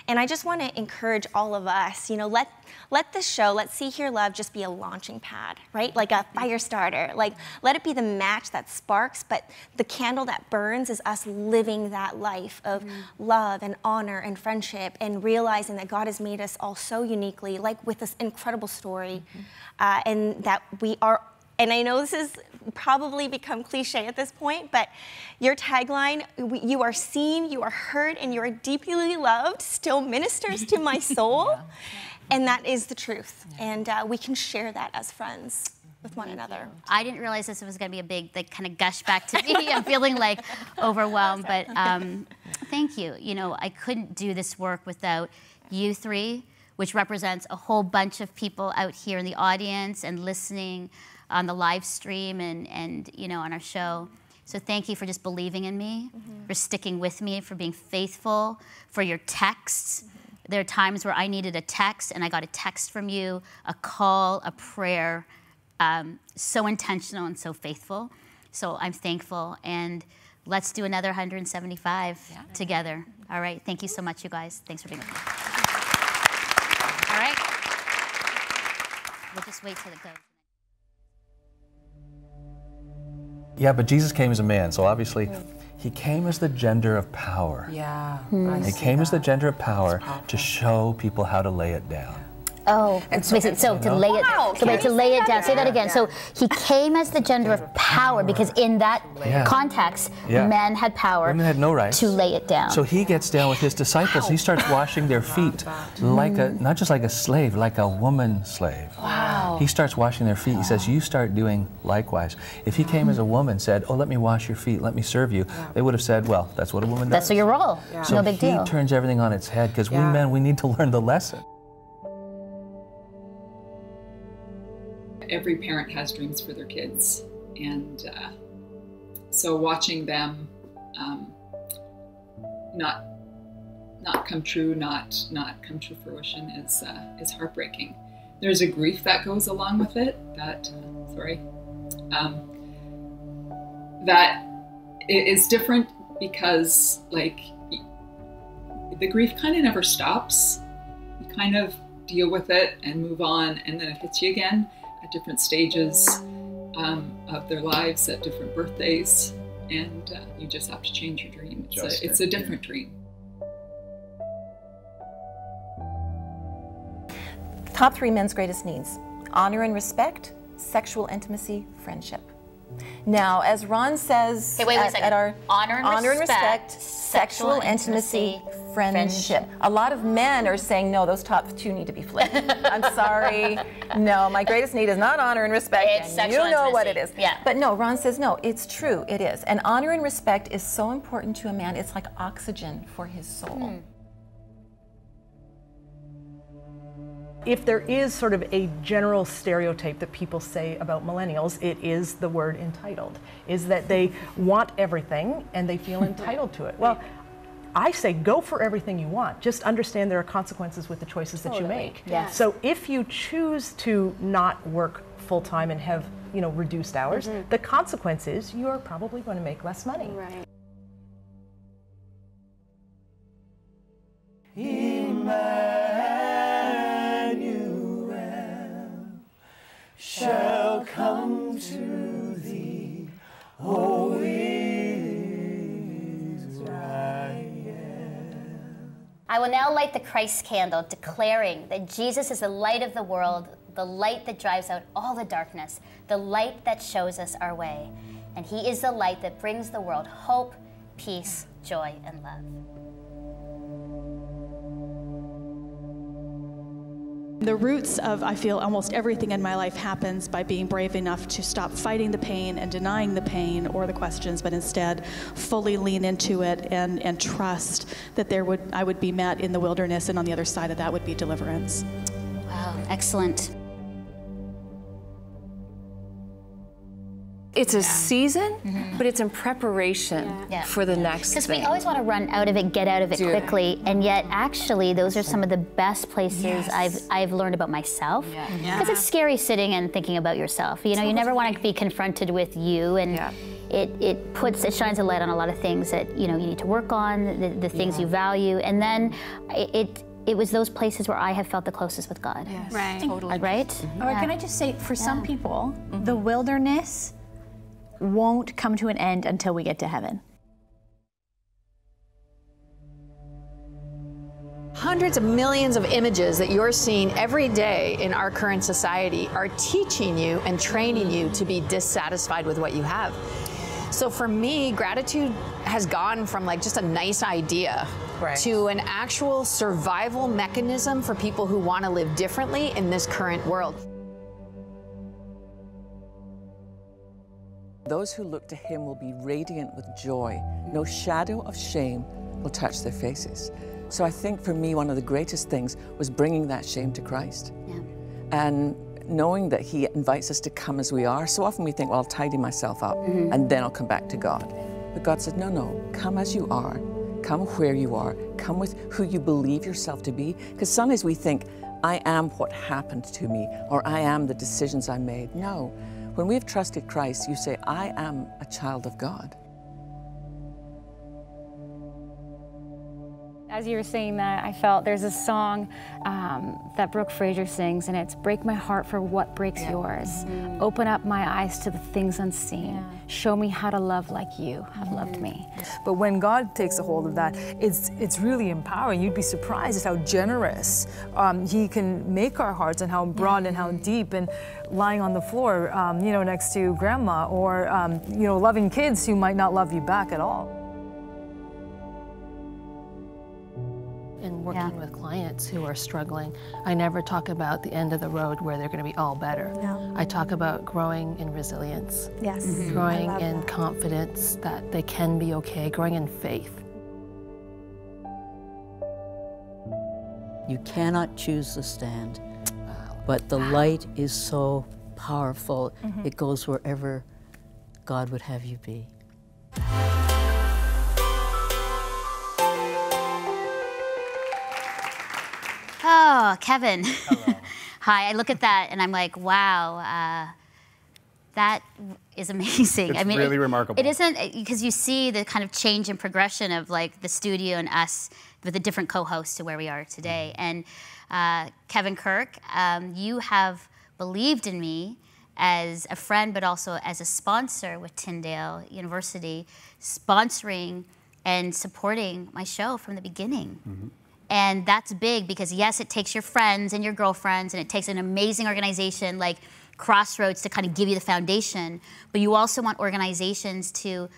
And i just want to encourage all of us you know let let this show let's See Hear Love just be a launching pad right? Like a fire starter. Like let it be the match that sparks but the candle that burns is us living that life of love and honor and friendship and realizing that god has made us all so uniquely like with this incredible story uh, and that we are and I know this has probably become cliche at this point, but your tagline, you are seen, you are heard, and you are deeply loved, still ministers to my soul. And that is the truth. And uh, we can share that as friends with one another. I didn't realize this was going to be a big, like, kind of gush back to me. I'm feeling like overwhelmed, but um, thank you. You know, I couldn't do this work without you three, which represents a whole bunch of people out here in the audience and listening on the live stream and, and you know, on our show. So thank you for just believing in me, mm-hmm. for sticking with me, for being faithful, for your texts. Mm-hmm. There are times where I needed a text and I got a text from you, a call, a prayer, um, so intentional and so faithful. So I'm thankful. And let's do another 175 together. Mm-hmm. All right. Thank you so much, you guys. Thanks for being with me. All right. We'll just wait till it goes. Yeah, but Jesus came as a man, so obviously he came as the gender of power. Yeah. Hmm. He came as the gender of power to show people how to lay it down. Oh, And so- basically, so, to so- lay it, Wow, so wait, to lay it down. that Say that again? again. So he came as the gender of power because in that Yeah. context, Yeah. men had power Women had no rights. to lay it down. So he gets down with his disciples. He starts washing their feet like a not just like a slave, like a woman slave. Wow. He starts washing their feet. He says, "You start doing likewise." If he came as a woman, said, "Oh, let me wash your feet, let me serve you," they would have said, "Well, that's what a woman does." That's your role. So No big he deal. turns everything on its head because we men we need to learn the lesson. Every parent has dreams for their kids, and uh, so watching them um, not not come true, not not come to fruition is uh, is heartbreaking. There's a grief that goes along with it. That uh, sorry, um, that i- different because like the grief kind of never stops. You kind of deal with it and move on, and then it hits you again at different stages um, of their lives, at different birthdays, and uh, you just have to change your dream. It's, Just a, it's a different dream. Top three men's greatest needs honor and respect, sexual intimacy, friendship. Now, as Ron says Okay, wait, wait at, second. at our Honor and honor and respect, respect, sexual sexual intimacy, intimacy, friendship. A lot of men are saying, no, those top two need to be flipped. I'm sorry. No, my greatest need is not honor and respect. It's and sexual you know what it is. Yeah. But no, Ron says, no, it's true. It is. And honor and respect is so important to a man. It's like oxygen for his soul. Hmm. If there is sort of a general stereotype that people say about millennials, it is the word entitled, is that they want everything and they feel entitled to it. Well, I say go for everything you want. Just understand there are consequences with the choices that you make. Yes. So if you choose to not work full time and have, you know, reduced hours, Mhm. the consequence is you are probably going to make less money. Right. shall come to thee, O I will now light the Christ candle, declaring that Jesus is the light of the world, the light that drives out all the darkness, the light that shows us our way. And He is the light that brings the world hope, peace, joy, and love. The roots of, I feel, almost everything in my life happens by being brave enough to stop fighting the pain and denying the pain or the questions, but instead fully lean into it and, and trust that there would I would be met in the wilderness, and on the other side of that would be deliverance. Wow, excellent. It's a season, mm-hmm. but it's in preparation for the next season. Because we always want to run out of it, get out of it Do. quickly, and yet actually those are some of the best places Yes. I've I've learned about myself. Yeah. Mm-hmm. Because it's scary sitting and thinking about yourself. You know, you never want to be confronted with you, and it it puts it shines a light on a lot of things that you know you need to work on, the, the things you value, and then it. it it was those places where I have felt the closest with God. Right. Totally. Right? Or can I just say, for some people, the mm-hmm. wilderness won't come to an end until we get to heaven. Hundreds of millions of images that you're seeing every day in our current society are teaching you and training you to be dissatisfied with what you have. So for me, gratitude has gone from like just a nice idea to an actual survival mechanism for people who want to live differently in this current world. Those who look to him will be radiant with joy. No shadow of shame will touch their faces. So I think for me, one of the greatest things was bringing that shame to Christ. And knowing that he invites us to come as we are. So often we think, well, I'll tidy myself up mm-hmm. and then I'll come back to God. But God said, no, no, come as you are. Come where you are. Come with who you believe yourself to be. Because sometimes we think, I am what happened to me, or I am the decisions I made. No. When we've trusted Christ, you say, I am a child of God. As you were saying that, I felt there's a song um, that Brooke Fraser sings, and it's Break My Heart for What Breaks Yours. Open up my eyes to the things unseen. Show me how to love like you have loved me. But when God takes a hold of that, it's it's really empowering. You'd be surprised at how generous um, He can make our hearts and how broad and how deep. And lying on the floor, um, you know, next to grandma, or um, you know, loving kids who might not love you back at all. In working with clients who are struggling, I never talk about the end of the road where they're going to be all better. No. I talk about growing in resilience, Yes. Mhm. growing in that. confidence that they can be okay, growing in faith. You cannot choose the stand, but the light is so powerful, Mhm. it goes wherever God would have you be. Oh, Kevin. Hi, I look at that and I'm like, wow, uh, that is amazing. It's I mean, really it- remarkable. It isn't because you see the kind of change and progression of like the studio and us with a different co-host to where we are today. And uh, Kevin Kirk, um, you have believed in me as a friend, but also as a sponsor with Tyndale University, sponsoring and supporting my show from the beginning. And that's big because, yes, it takes your friends and your girlfriends, and it takes an amazing organization like Crossroads to kind of give you the foundation. But you also want organizations to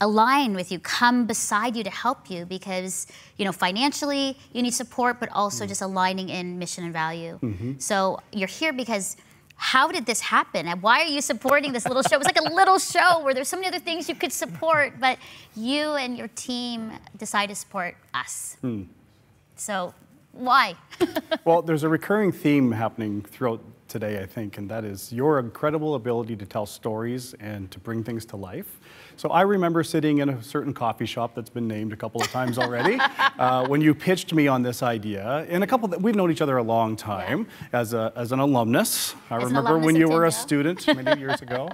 align with you, come beside you to help you because, you know, financially you need support, but also just aligning in mission and value. Mhm. So you're here because how did this happen? And why are you supporting this little show? It was like a little show where there's so many other things you could support, but you and your team decided to support us. Hmm. So why? well, there's a recurring theme happening throughout today, I think, and that is your incredible ability to tell stories and to bring things to life. So I remember sitting in a certain coffee shop that's been named a couple of times already uh, when you pitched me on this idea. And a couple that we've known each other a long time as, a, as an alumnus. I As remember alumnus when you were a student many years ago,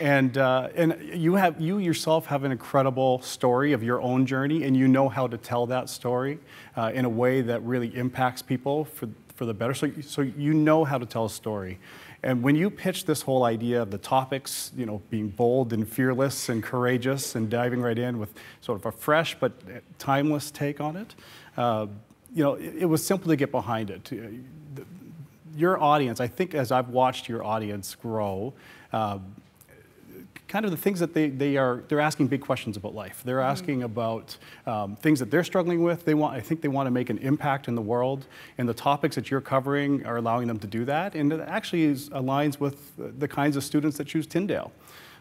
and uh, and you have you yourself have an incredible story of your own journey, and you know how to tell that story uh, in a way that really impacts people for for the better. So so you know how to tell a story. And when you pitched this whole idea of the topics, you know, being bold and fearless and courageous and diving right in with sort of a fresh but timeless take on it, uh, you know, it, it was simple to get behind it. Uh, Your audience, I think, as I've watched your audience grow, uh, kind of the things that they, they are they're asking big questions about life they're asking about um, things that they're struggling with they want i think they want to make an impact in the world and the topics that you're covering are allowing them to do that and it actually is, aligns with the kinds of students that choose tyndale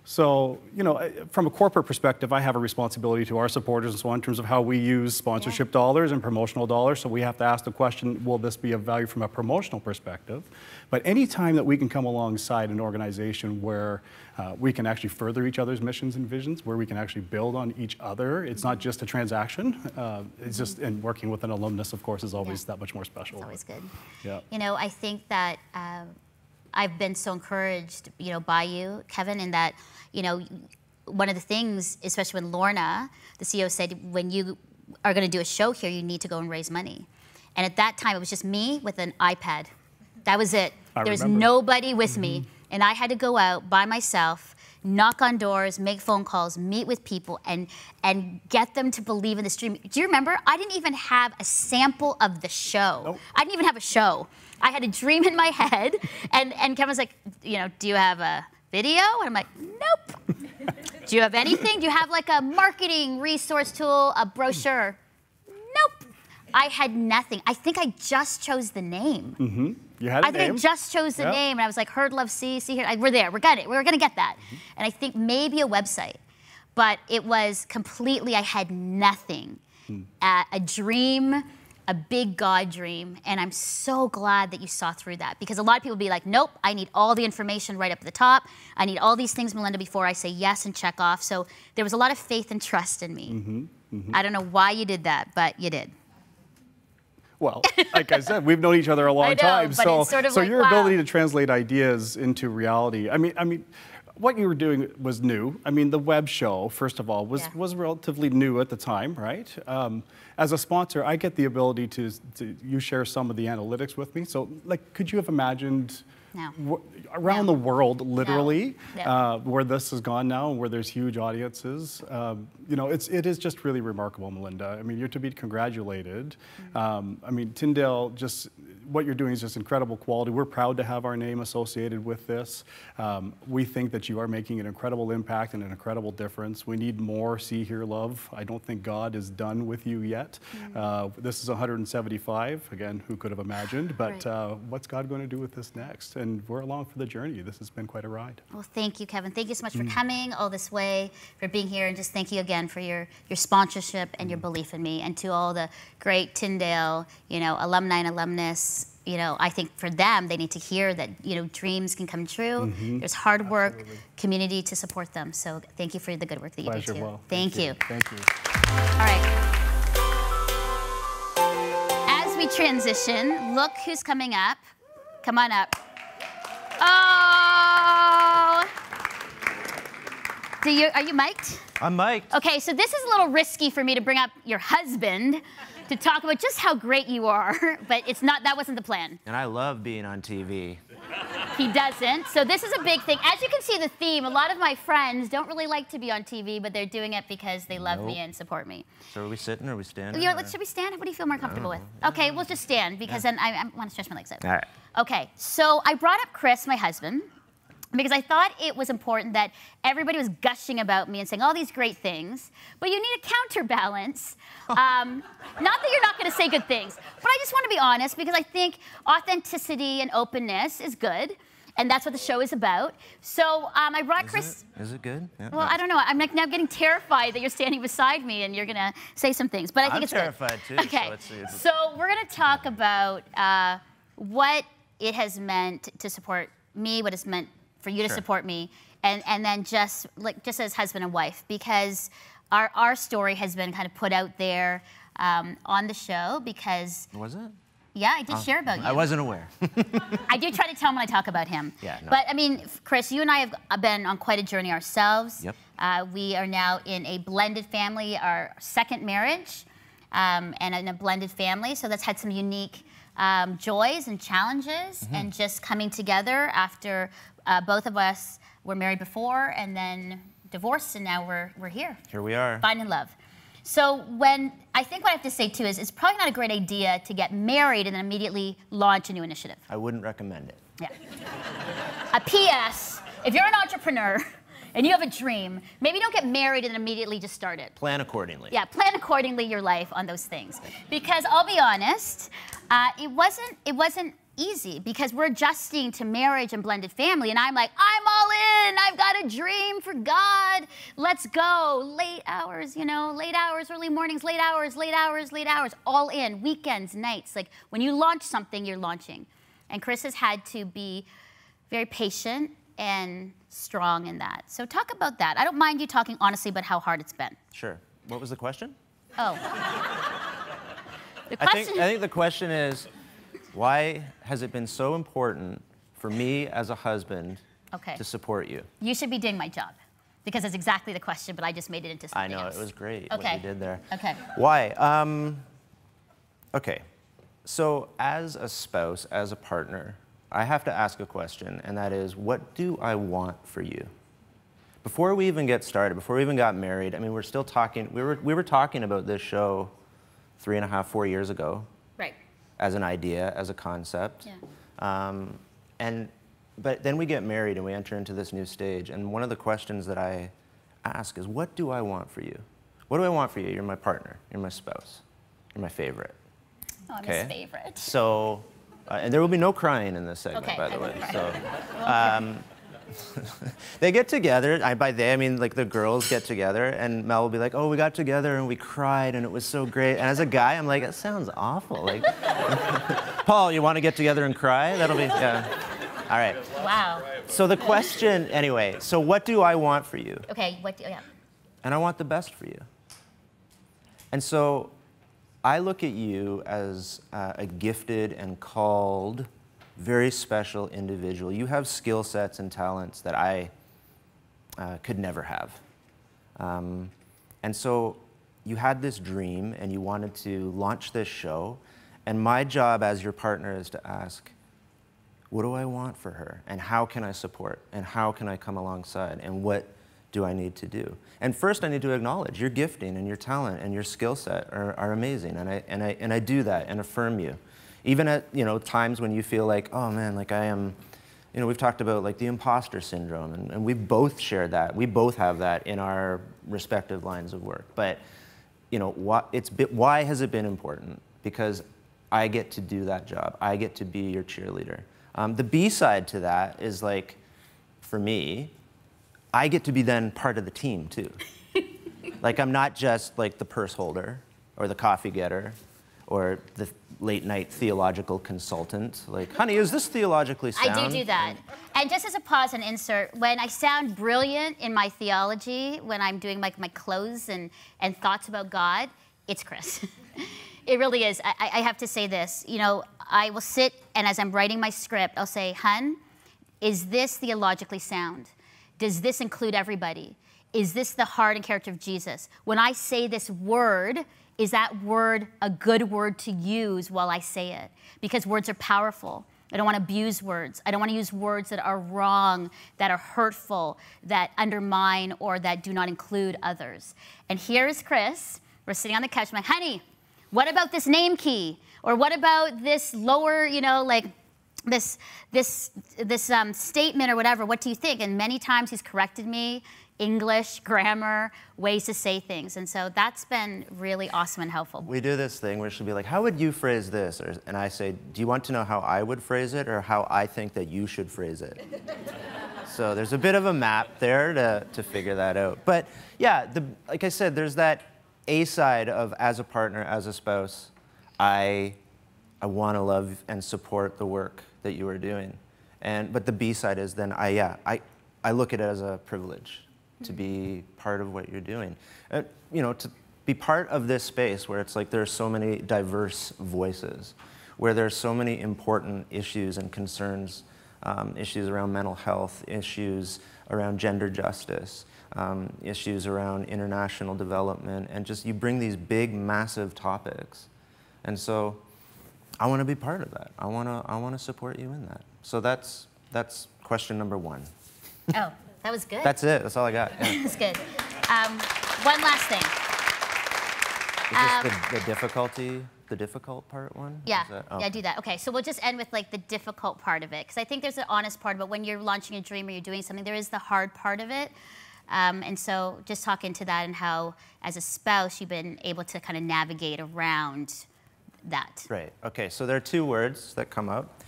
so, you know, from a corporate perspective, I have a responsibility to our supporters and so on in terms of how we use sponsorship dollars and promotional dollars. So we have to ask the question, will this be of value from a promotional perspective? But any time that we can come alongside an organization where uh, we can actually further each other's missions and visions, where we can actually build on each other, it's not just a transaction. Uh, it's just, and working with an alumnus, of course, is always that much more special. It's always good. Yeah. You know, I think that um, I've been so encouraged, you know, by you, Kevin, in that, you know, one of the things, especially when Lorna, the CEO, said, when you are going to do a show here, you need to go and raise money. And at that time, it was just me with an iPad. That was it. I there was remember. nobody with me. And I had to go out by myself, knock on doors, make phone calls, meet with people, and, and get them to believe in this dream. Do you remember? I didn't even have a sample of the show. Nope. I didn't even have a show. I had a dream in my head. And, and Kevin was like, you know, do you have a video? And I'm like, nope. do you have anything? Do you have like a marketing resource tool, a brochure? Nope. I had nothing. I think I just chose the name. hmm You had a I think name. I just chose the Yeah. name, and I was like, "Heard, love, see, see here." I, we're there. We're got it. We're gonna get that. Mm-hmm. And I think maybe a website, but it was completely. I had nothing. Hmm. Uh, a dream, a big God dream, and I'm so glad that you saw through that because a lot of people be like, "Nope, I need all the information right up at the top. I need all these things, Melinda, before I say yes and check off." So there was a lot of faith and trust in me. hmm hmm I don't know why you did that, but you did. Well, like I said, we've known each other a long know, time. so, sort of so like, your wow. ability to translate ideas into reality. I mean, I mean, what you were doing was new. I mean, the web show, first of all, was, was relatively new at the time, right? Um, as a sponsor, I get the ability to, to, you share some of the analytics with me. So, like, could you have imagined No. around the world, literally, No. uh, where this has gone now, where there's huge audiences? Um, you know, it's, it is just really remarkable, Melinda. I mean, you're to be congratulated. Um, I mean, Tyndale just, what you're doing is just incredible quality. We're proud to have our name associated with this. Um, we think that you are making an incredible impact and an incredible difference. We need more See, Hear, Love. I don't think God is done with you yet. Uh, this is 175. Again, who could have imagined? But Right. uh, what's God going to do with this next? And we're along for the journey. This has been quite a ride. Well, thank you, Kevin. Thank you so much for Mm. coming all this way, for being here, and just thank you again for your, your sponsorship and your belief in me. And to all the great Tyndale, you know, alumni and alumnus, you know, I think for them, they need to hear that, you know, dreams can come true. Mhm. There's hard work, community to support them. So thank you for the good work that you Pleasure, do too. Will. Thank, you. Thank you. All right. As we transition, look who's coming up. Come on up. Oh. Do you, are you mic'd? I'm Mike. Okay, so this is a little risky for me to bring up your husband to talk about just how great you are, but it's not, that wasn't the plan. And I love being on TV. He doesn't. So this is a big thing. As you can see the theme, a lot of my friends don't really like to be on TV, but they're doing it because they love me and support me. So are we sitting or are we standing? You know, let's- should we stand? What do you feel more comfortable with? Okay, we'll just stand because then I, I want to stretch my legs out. All right. Okay, so I brought up Chris, my husband, because I thought it was important that everybody was gushing about me and saying all these great things, but you need a counterbalance. Um, not that you're not going to say good things, but I just want to be honest because I think authenticity and openness is good, and that's what the show is about. So um, I brought Is Chris. it? Is it good? Yeah. Well, I don't know. I'm like now getting terrified that you're standing beside me and you're gonna say some things, but I think I'm it's terrified good. too, Okay. so it's- So we're gonna talk about uh, what it has meant to support me, what it's meant for you to Sure. support me, and and then just like just as husband and wife, because our our story has been kind of put out there um, on the show because Was it? yeah, I did Oh, share about you. I wasn't aware. I do try to tell him when I talk about him. Yeah, no. But I mean, Chris, you and I have uh, been on quite a journey ourselves. Yep. Uh, we are now in a blended family, our second marriage, um, and in a blended family. So that's had some unique um, joys and challenges, Mm-hmm. and just coming together after uh, both of us were married before and then divorced, and now we're we're here Here we are. finding love. So when I think what I have to say too is it's probably not a great idea to get married and then immediately launch a new initiative. I wouldn't recommend it. Yeah. A PS, if you're an entrepreneur and you have a dream, maybe don't get married and immediately just start it. Plan accordingly. Yeah, plan accordingly your life on those things. Because I'll be honest, uh, it wasn't it wasn't easy because we're adjusting to marriage and blended family, and I'm like, I'm all in. I've got a dream for God. Let's go. Late hours, you know, late hours, early mornings, late hours, late hours, late hours, all in. Weekends, nights. Like when you launch something, you're launching. And Chris has had to be very patient and strong in that. So talk about that. I don't mind you talking honestly about how hard it's been. Sure. What was the question? Oh. The I think, I think the question is why has it been so important for me as a husband Okay. to support you? You should be doing my job because that's exactly the question, but I just made it into something I know, else. it was great what Okay. you did there. Okay. Why? Um, okay. So, as a spouse, as a partner, I have to ask a question, and that is what do I want for you? Before we even get started, before we even got married, I mean, we're still talking, we were, we were talking about this show three and a half, four years ago. As an idea, as a concept. Yeah. Um, and but then we get married and we enter into this new stage. And one of the questions that I ask is, what do I want for you? What do I want for you? You're my partner. You're my spouse. You're my favorite. Oh, I'm his favorite. So, uh, and there will be no crying in this segment, Okay, by the way. So, um, they get together. I, by they, I mean like the girls get together, and Mel will be like, "Oh, we got together and we cried, and it was so great." And as a guy, I'm like, "That sounds awful." Like, Paul, you want to get together and cry? That'll be yeah. All right. Wow. So the question, anyway. So what do I want for you? Okay. What? Do, yeah. and I want the best for you. And so I look at you as uh, a gifted and called, very special individual. You have skill sets and talents that I uh, could never have. Um, and so you had this dream and you wanted to launch this show. And my job as your partner is to ask, what do I want for her? And how can I support? And how can I come alongside? And what do I need to do? And first, I need to acknowledge your gifting and your talent and your skill set are, are amazing. And I, and, I, and I do that and affirm you. Even at you know, times when you feel like, oh man, like I am, you know, we've talked about like the imposter syndrome, and, and we both share that. We both have that in our respective lines of work. But you know, why, it's, why has it been important? Because I get to do that job. I get to be your cheerleader. Um, the B side to that is like, for me, I get to be then part of the team too. like I'm not just like the purse holder or the coffee getter or the late night theological consultant. Like, honey, is this theologically sound? I do do that. And just as a pause and insert, when I sound brilliant in my theology, when I'm doing like my clothes and, and thoughts about God, it's Chris. it really is. I, I have to say this. You know, I will sit and as I'm writing my script, I'll say, hun, is this theologically sound? Does this include everybody? Is this the heart and character of Jesus? When I say this word, is that word a good word to use while I say it? Because words are powerful. I don't want to abuse words. I don't want to use words that are wrong, that are hurtful, that undermine, or that do not include others. And here is Chris. We're sitting on the couch. I'm like, honey, what about this name key? Or what about this lower, you know, like this this this um, statement or whatever? What do you think? And many times he's corrected me, English, grammar, ways to say things, and so that's been really awesome and helpful. We do this thing where she'll be like, "How would you phrase this?" Or, and I say, "Do you want to know how I would phrase it, or how I think that you should phrase it?" so there's a bit of a map there to to figure that out. But yeah, the, like I said, there's that a side of as a partner, as a spouse, I, I want to love and support the work that you are doing. And, but the B side is then I, yeah, I, I look at it as a privilege to be part of what you're doing. Uh, you know, to be part of this space where it's like there are so many diverse voices, where there's so many important issues and concerns, um, issues around mental health, issues around gender justice, um, issues around international development, and just you bring these big, massive topics. And so I want to be part of that. I want to I want to support you in that. So that's that's question number one. oh, that was good. That's it. That's all I got. Yeah. that's good. Um, one last thing. Um, the, the, difficulty, the difficult part one? Yeah, oh. yeah, do that. Okay, so we'll just end with like the difficult part of it, because I think there's an honest part, but when you're launching a dream or you're doing something, there is the hard part of it. Um, and so just talk into that and how, as a spouse, you've been able to kind of navigate around that. Right. Okay. So there are two words that come up.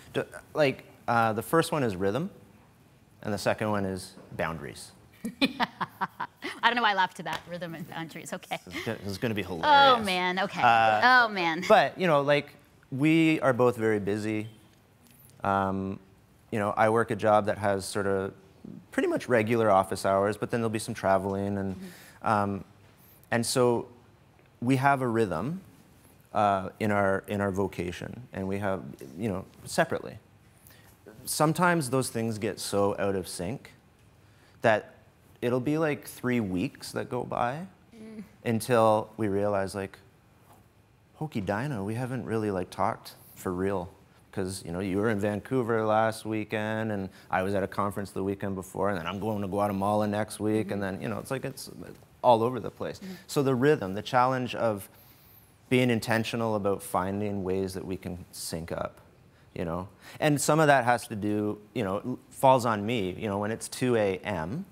Like uh, the first one is rhythm, and the second one is boundaries. I don't know why I laughed to that. Rhythm and boundaries. Okay. It's going to be hilarious. Oh man. Okay. Uh, oh man. But you know, like we are both very busy. Um, you know, I work a job that has sort of pretty much regular office hours, but then there'll be some traveling. And, mm-hmm. um, and so we have a rhythm uh, in, our, in our vocation, and we have, you know, separately. Sometimes those things get so out of sync that it'll be like three weeks that go by mm. until we realize, like, Hokey Dino, we haven't really like talked for real because you know you were in Vancouver last weekend, and I was at a conference the weekend before, and then I'm going to Guatemala next week, mm-hmm. and then you know it's like it's all over the place. Mm-hmm. So the rhythm, the challenge of being intentional about finding ways that we can sync up, you know, and some of that has to do, you know, falls on me, you know, when it's 2 a.m.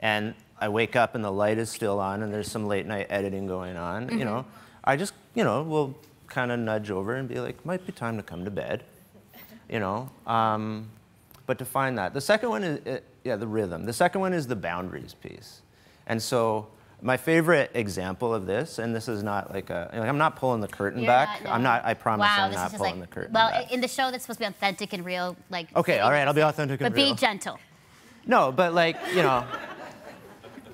and I wake up and the light is still on and there's some late night editing going on, mm-hmm. you know, I just, you know, will kind of nudge over and be like, might be time to come to bed, you know. Um, but to find that. The second one is, uh, yeah, the rhythm. The second one is the boundaries piece. And so my favorite example of this, and this is not like a, like I'm not pulling the curtain yeah, back. No. I'm not, I promise wow, I'm not pulling like, the curtain well, back. in the show that's supposed to be authentic and real, like. Okay, all right, I'll be authentic and but real. But be gentle. No, but like, you know.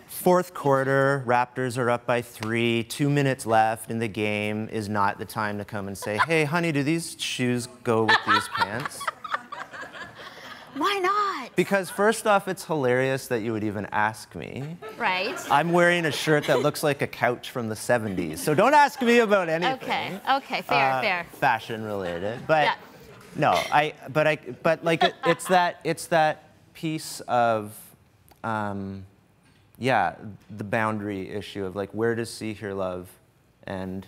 Fourth quarter, Raptors are up by three, two minutes left in the game is not the time to come and say, hey, honey, do these shoes go with these pants? Why not? Because first off, it's hilarious that you would even ask me. Right. I'm wearing a shirt that looks like a couch from the 70s, so don't ask me about anything. Okay. Okay. Fair. uh, fair. Fashion related, but Yeah. no, I. But I. But like it, it's that. It's that piece of, um, yeah, the boundary issue of like where does see, hear, love, and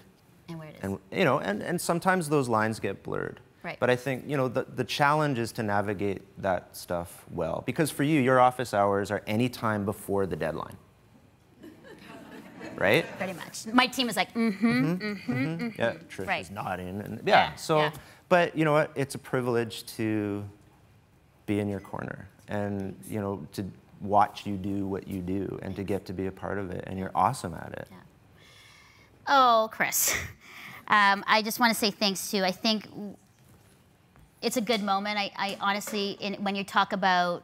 and where it is. and you know, and and sometimes those lines get blurred. Right. But I think you know the the challenge is to navigate that stuff well because for you, your office hours are any time before the deadline. Right. Pretty much. My team is like, mm-hmm, mm-hmm, Mhm. mm-hmm. Yeah, Trish Right. is nodding, and Yeah, yeah. So, yeah. but you know what? It's a privilege to be in your corner, and you know to watch you do what you do, and to get to be a part of it, and you're awesome at it. Oh, Chris. Um, I just want to say thanks to, I think it's a good moment. I, I honestly, in, when you talk about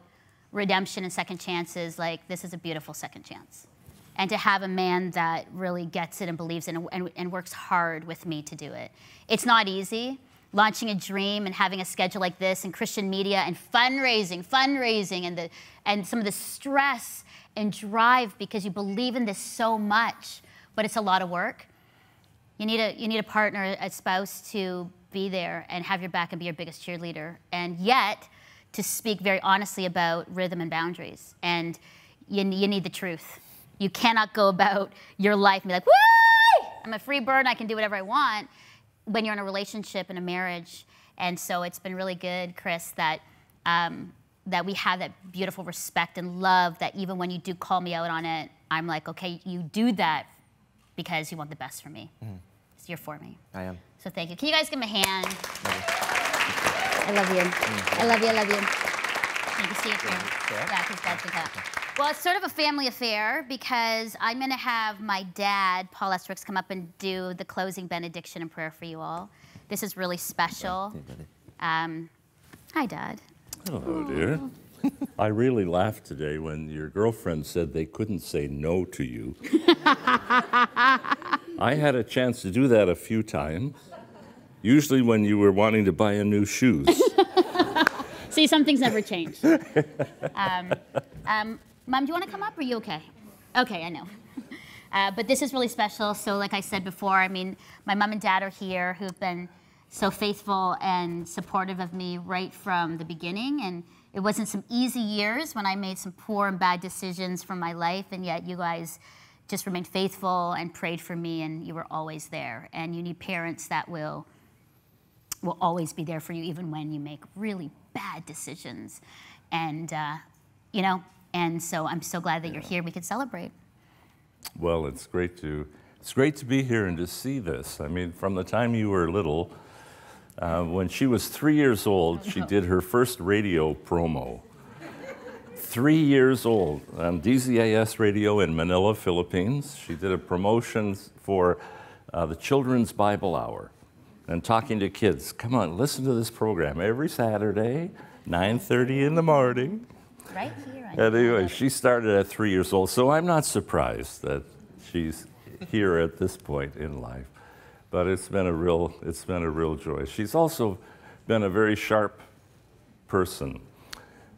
redemption and second chances, like this is a beautiful second chance. And to have a man that really gets it and believes in it and, and works hard with me to do it. It's not easy. Launching a dream and having a schedule like this and Christian media and fundraising, fundraising and, the, and some of the stress and drive because you believe in this so much, but it's a lot of work. You need a you need a partner, a spouse to be there and have your back and be your biggest cheerleader. And yet to speak very honestly about rhythm and boundaries. And you, you need the truth. You cannot go about your life and be like, woo! I'm a free bird, I can do whatever I want when you're in a relationship and a marriage. And so it's been really good, Chris, that um, that we have that beautiful respect and love that even when you do call me out on it, I'm like, okay, you do that because you want the best for me. Mhm. So you're for me. I am. So thank you. Can you guys give him a hand? I love you. I love you. I love you. Thank you. See you here. Yeah, because Dad's gonna come. Well, it's sort of a family affair because I'm going to have my dad, Paul Estabrooks, come up and do the closing benediction and prayer for you all. This is really special. Um, hi, Dad. Hello, dear. I really laughed today when your girlfriend said they couldn't say no to you. I had a chance to do that a few times, usually when you were wanting to buy a new shoes. See, some things never change. Um, um, Mom, do you want to come up? Or are you okay? Okay, I know. Uh, but this is really special. So, like I said before, I mean, my mom and dad are here who've been so faithful and supportive of me right from the beginning. And it wasn't some easy years when I made some poor and bad decisions for my life, and yet you guys just remained faithful and prayed for me, and you were always there. And you need parents that will will always be there for you, even when you make really bad decisions. And uh, you know, and so I'm so glad that you're here. We could celebrate. Well, it's great to it's great to be here and to see this. I mean, from the time you were little, uh, when she was three years old, she did her first radio promo. Three years old on DZAS radio in Manila, Philippines. She did a promotion for uh, the Children's Bible Hour and talking to kids. Come on, listen to this program every Saturday, 9:30 in the morning. Right here. Anyway, she started at three years old, so I'm not surprised that she's here at this point in life. But it's been a real, it's been a real joy. She's also been a very sharp person.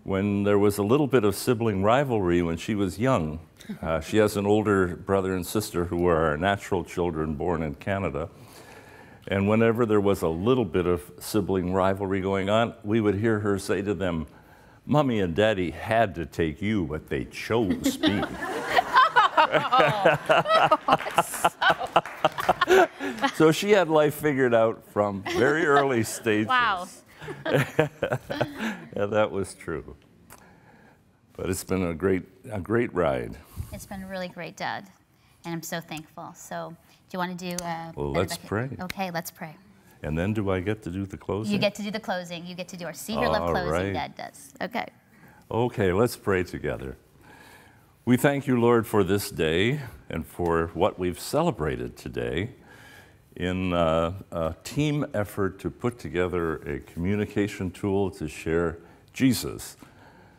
When there was a little bit of sibling rivalry when she was young, uh, she has an older brother and sister who are our natural children born in Canada. And whenever there was a little bit of sibling rivalry going on, we would hear her say to them, Mommy and Daddy had to take you, but they chose me. so she had life figured out from very early stages. Wow. yeah, that was true. But it's been a great, a great ride. It's been really great, Dad, and I'm so thankful. So, do you want to do? Uh, Well, let's pray. Okay, let's pray. And then do I get to do the closing? You get to do the closing. You get to do our See Hear Love closing. right. Dad does. Okay. Okay, let's pray together. We thank you, Lord, for this day and for what we've celebrated today in uh, a team effort to put together a communication tool to share Jesus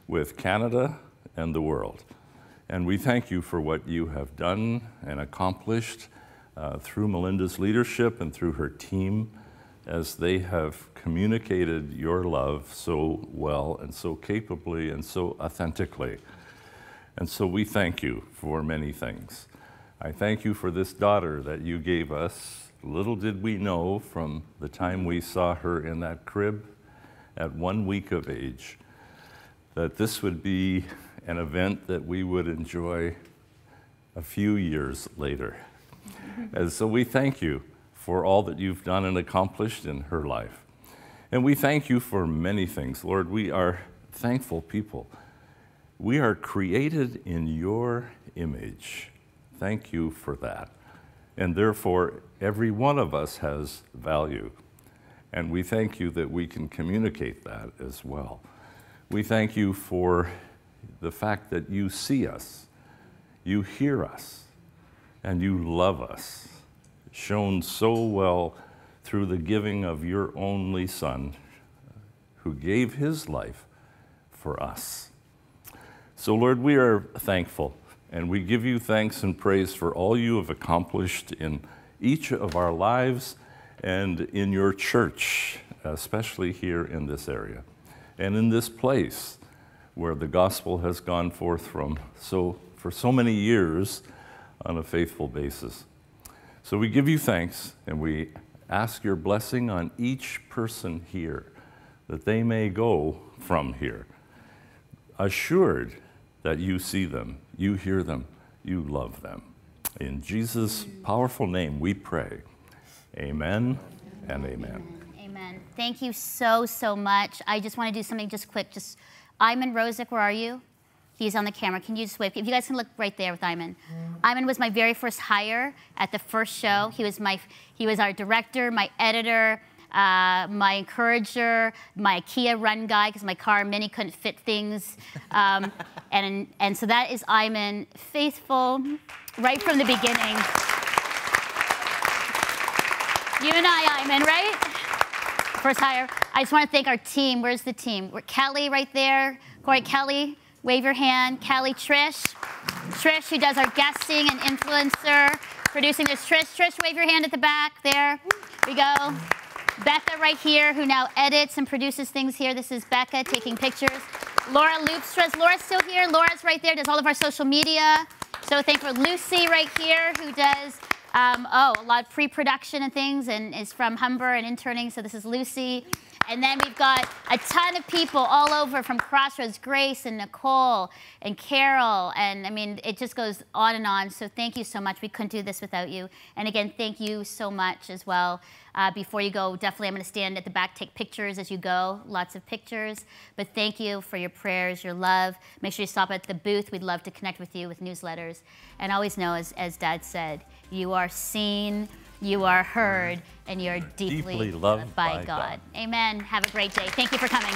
with Canada and the world. And we thank you for what you have done and accomplished uh, through Melinda's leadership and through her team as they have communicated your love so well and so capably and so authentically. And so we thank you for many things. I thank you for this daughter that you gave us. Little did we know from the time we saw her in that crib at one week of age that this would be an event that we would enjoy a few years later. And so we thank you for all that you've done and accomplished in her life. And we thank you for many things. Lord, we are thankful people. We are created in your image. Thank you for that. And therefore, every one of us has value. And we thank you that we can communicate that as well. We thank you for the fact that you see us, you hear us, and you love us, shown so well through the giving of your only Son, who gave his life for us. So, Lord, we are thankful, and we give you thanks and praise for all you have accomplished in each of our lives and in your church, especially here in this area and in this place where the gospel has gone forth from so for so many years on a faithful basis. So we give you thanks and we ask your blessing on each person here that they may go from here assured that you see them, you hear them, you love them. In Jesus' powerful name we pray. Amen and amen. Amen. Thank you so, so much. I just want to do something just quick. Just Iman Rosick, where are you? He's on the camera. Can you just wave? If you guys can look right there with Iman. Iman was my very first hire at the first show. He was my he was our director, my editor, uh, my encourager, my IKEA run guy because my car mini couldn't fit things, um, and and so that is Iman, faithful, right from the beginning. You and I, Iman, right? First hire. I just want to thank our team. Where's the team? We're Kelly right there. Corey Kelly, wave your hand. Kelly Trish. Trish, who does our guesting and influencer producing this. Trish, Trish, wave your hand at the back. There we go. Becca right here, who now edits and produces things here. This is Becca taking pictures. Laura Loopstra. Is Laura still here? Laura's right there, does all of our social media. So thankful. Lucy right here, who does um, oh, a lot of pre-production and things, and is from Humber and interning. So this is Lucy. And then we've got a ton of people all over from Crossroads, Grace and Nicole and Carol. And I mean, it just goes on and on. So thank you so much. We couldn't do this without you. And again, thank you so much as well. Uh, before you go, definitely I'm going to stand at the back, take pictures as you go, lots of pictures. But thank you for your prayers, your love. Make sure you stop at the booth. We'd love to connect with you with newsletters. And always know, as, as Dad said, you are seen, you are heard, and you're deeply, Deeply loved by, by God. God. Amen. Have a great day. Thank you for coming.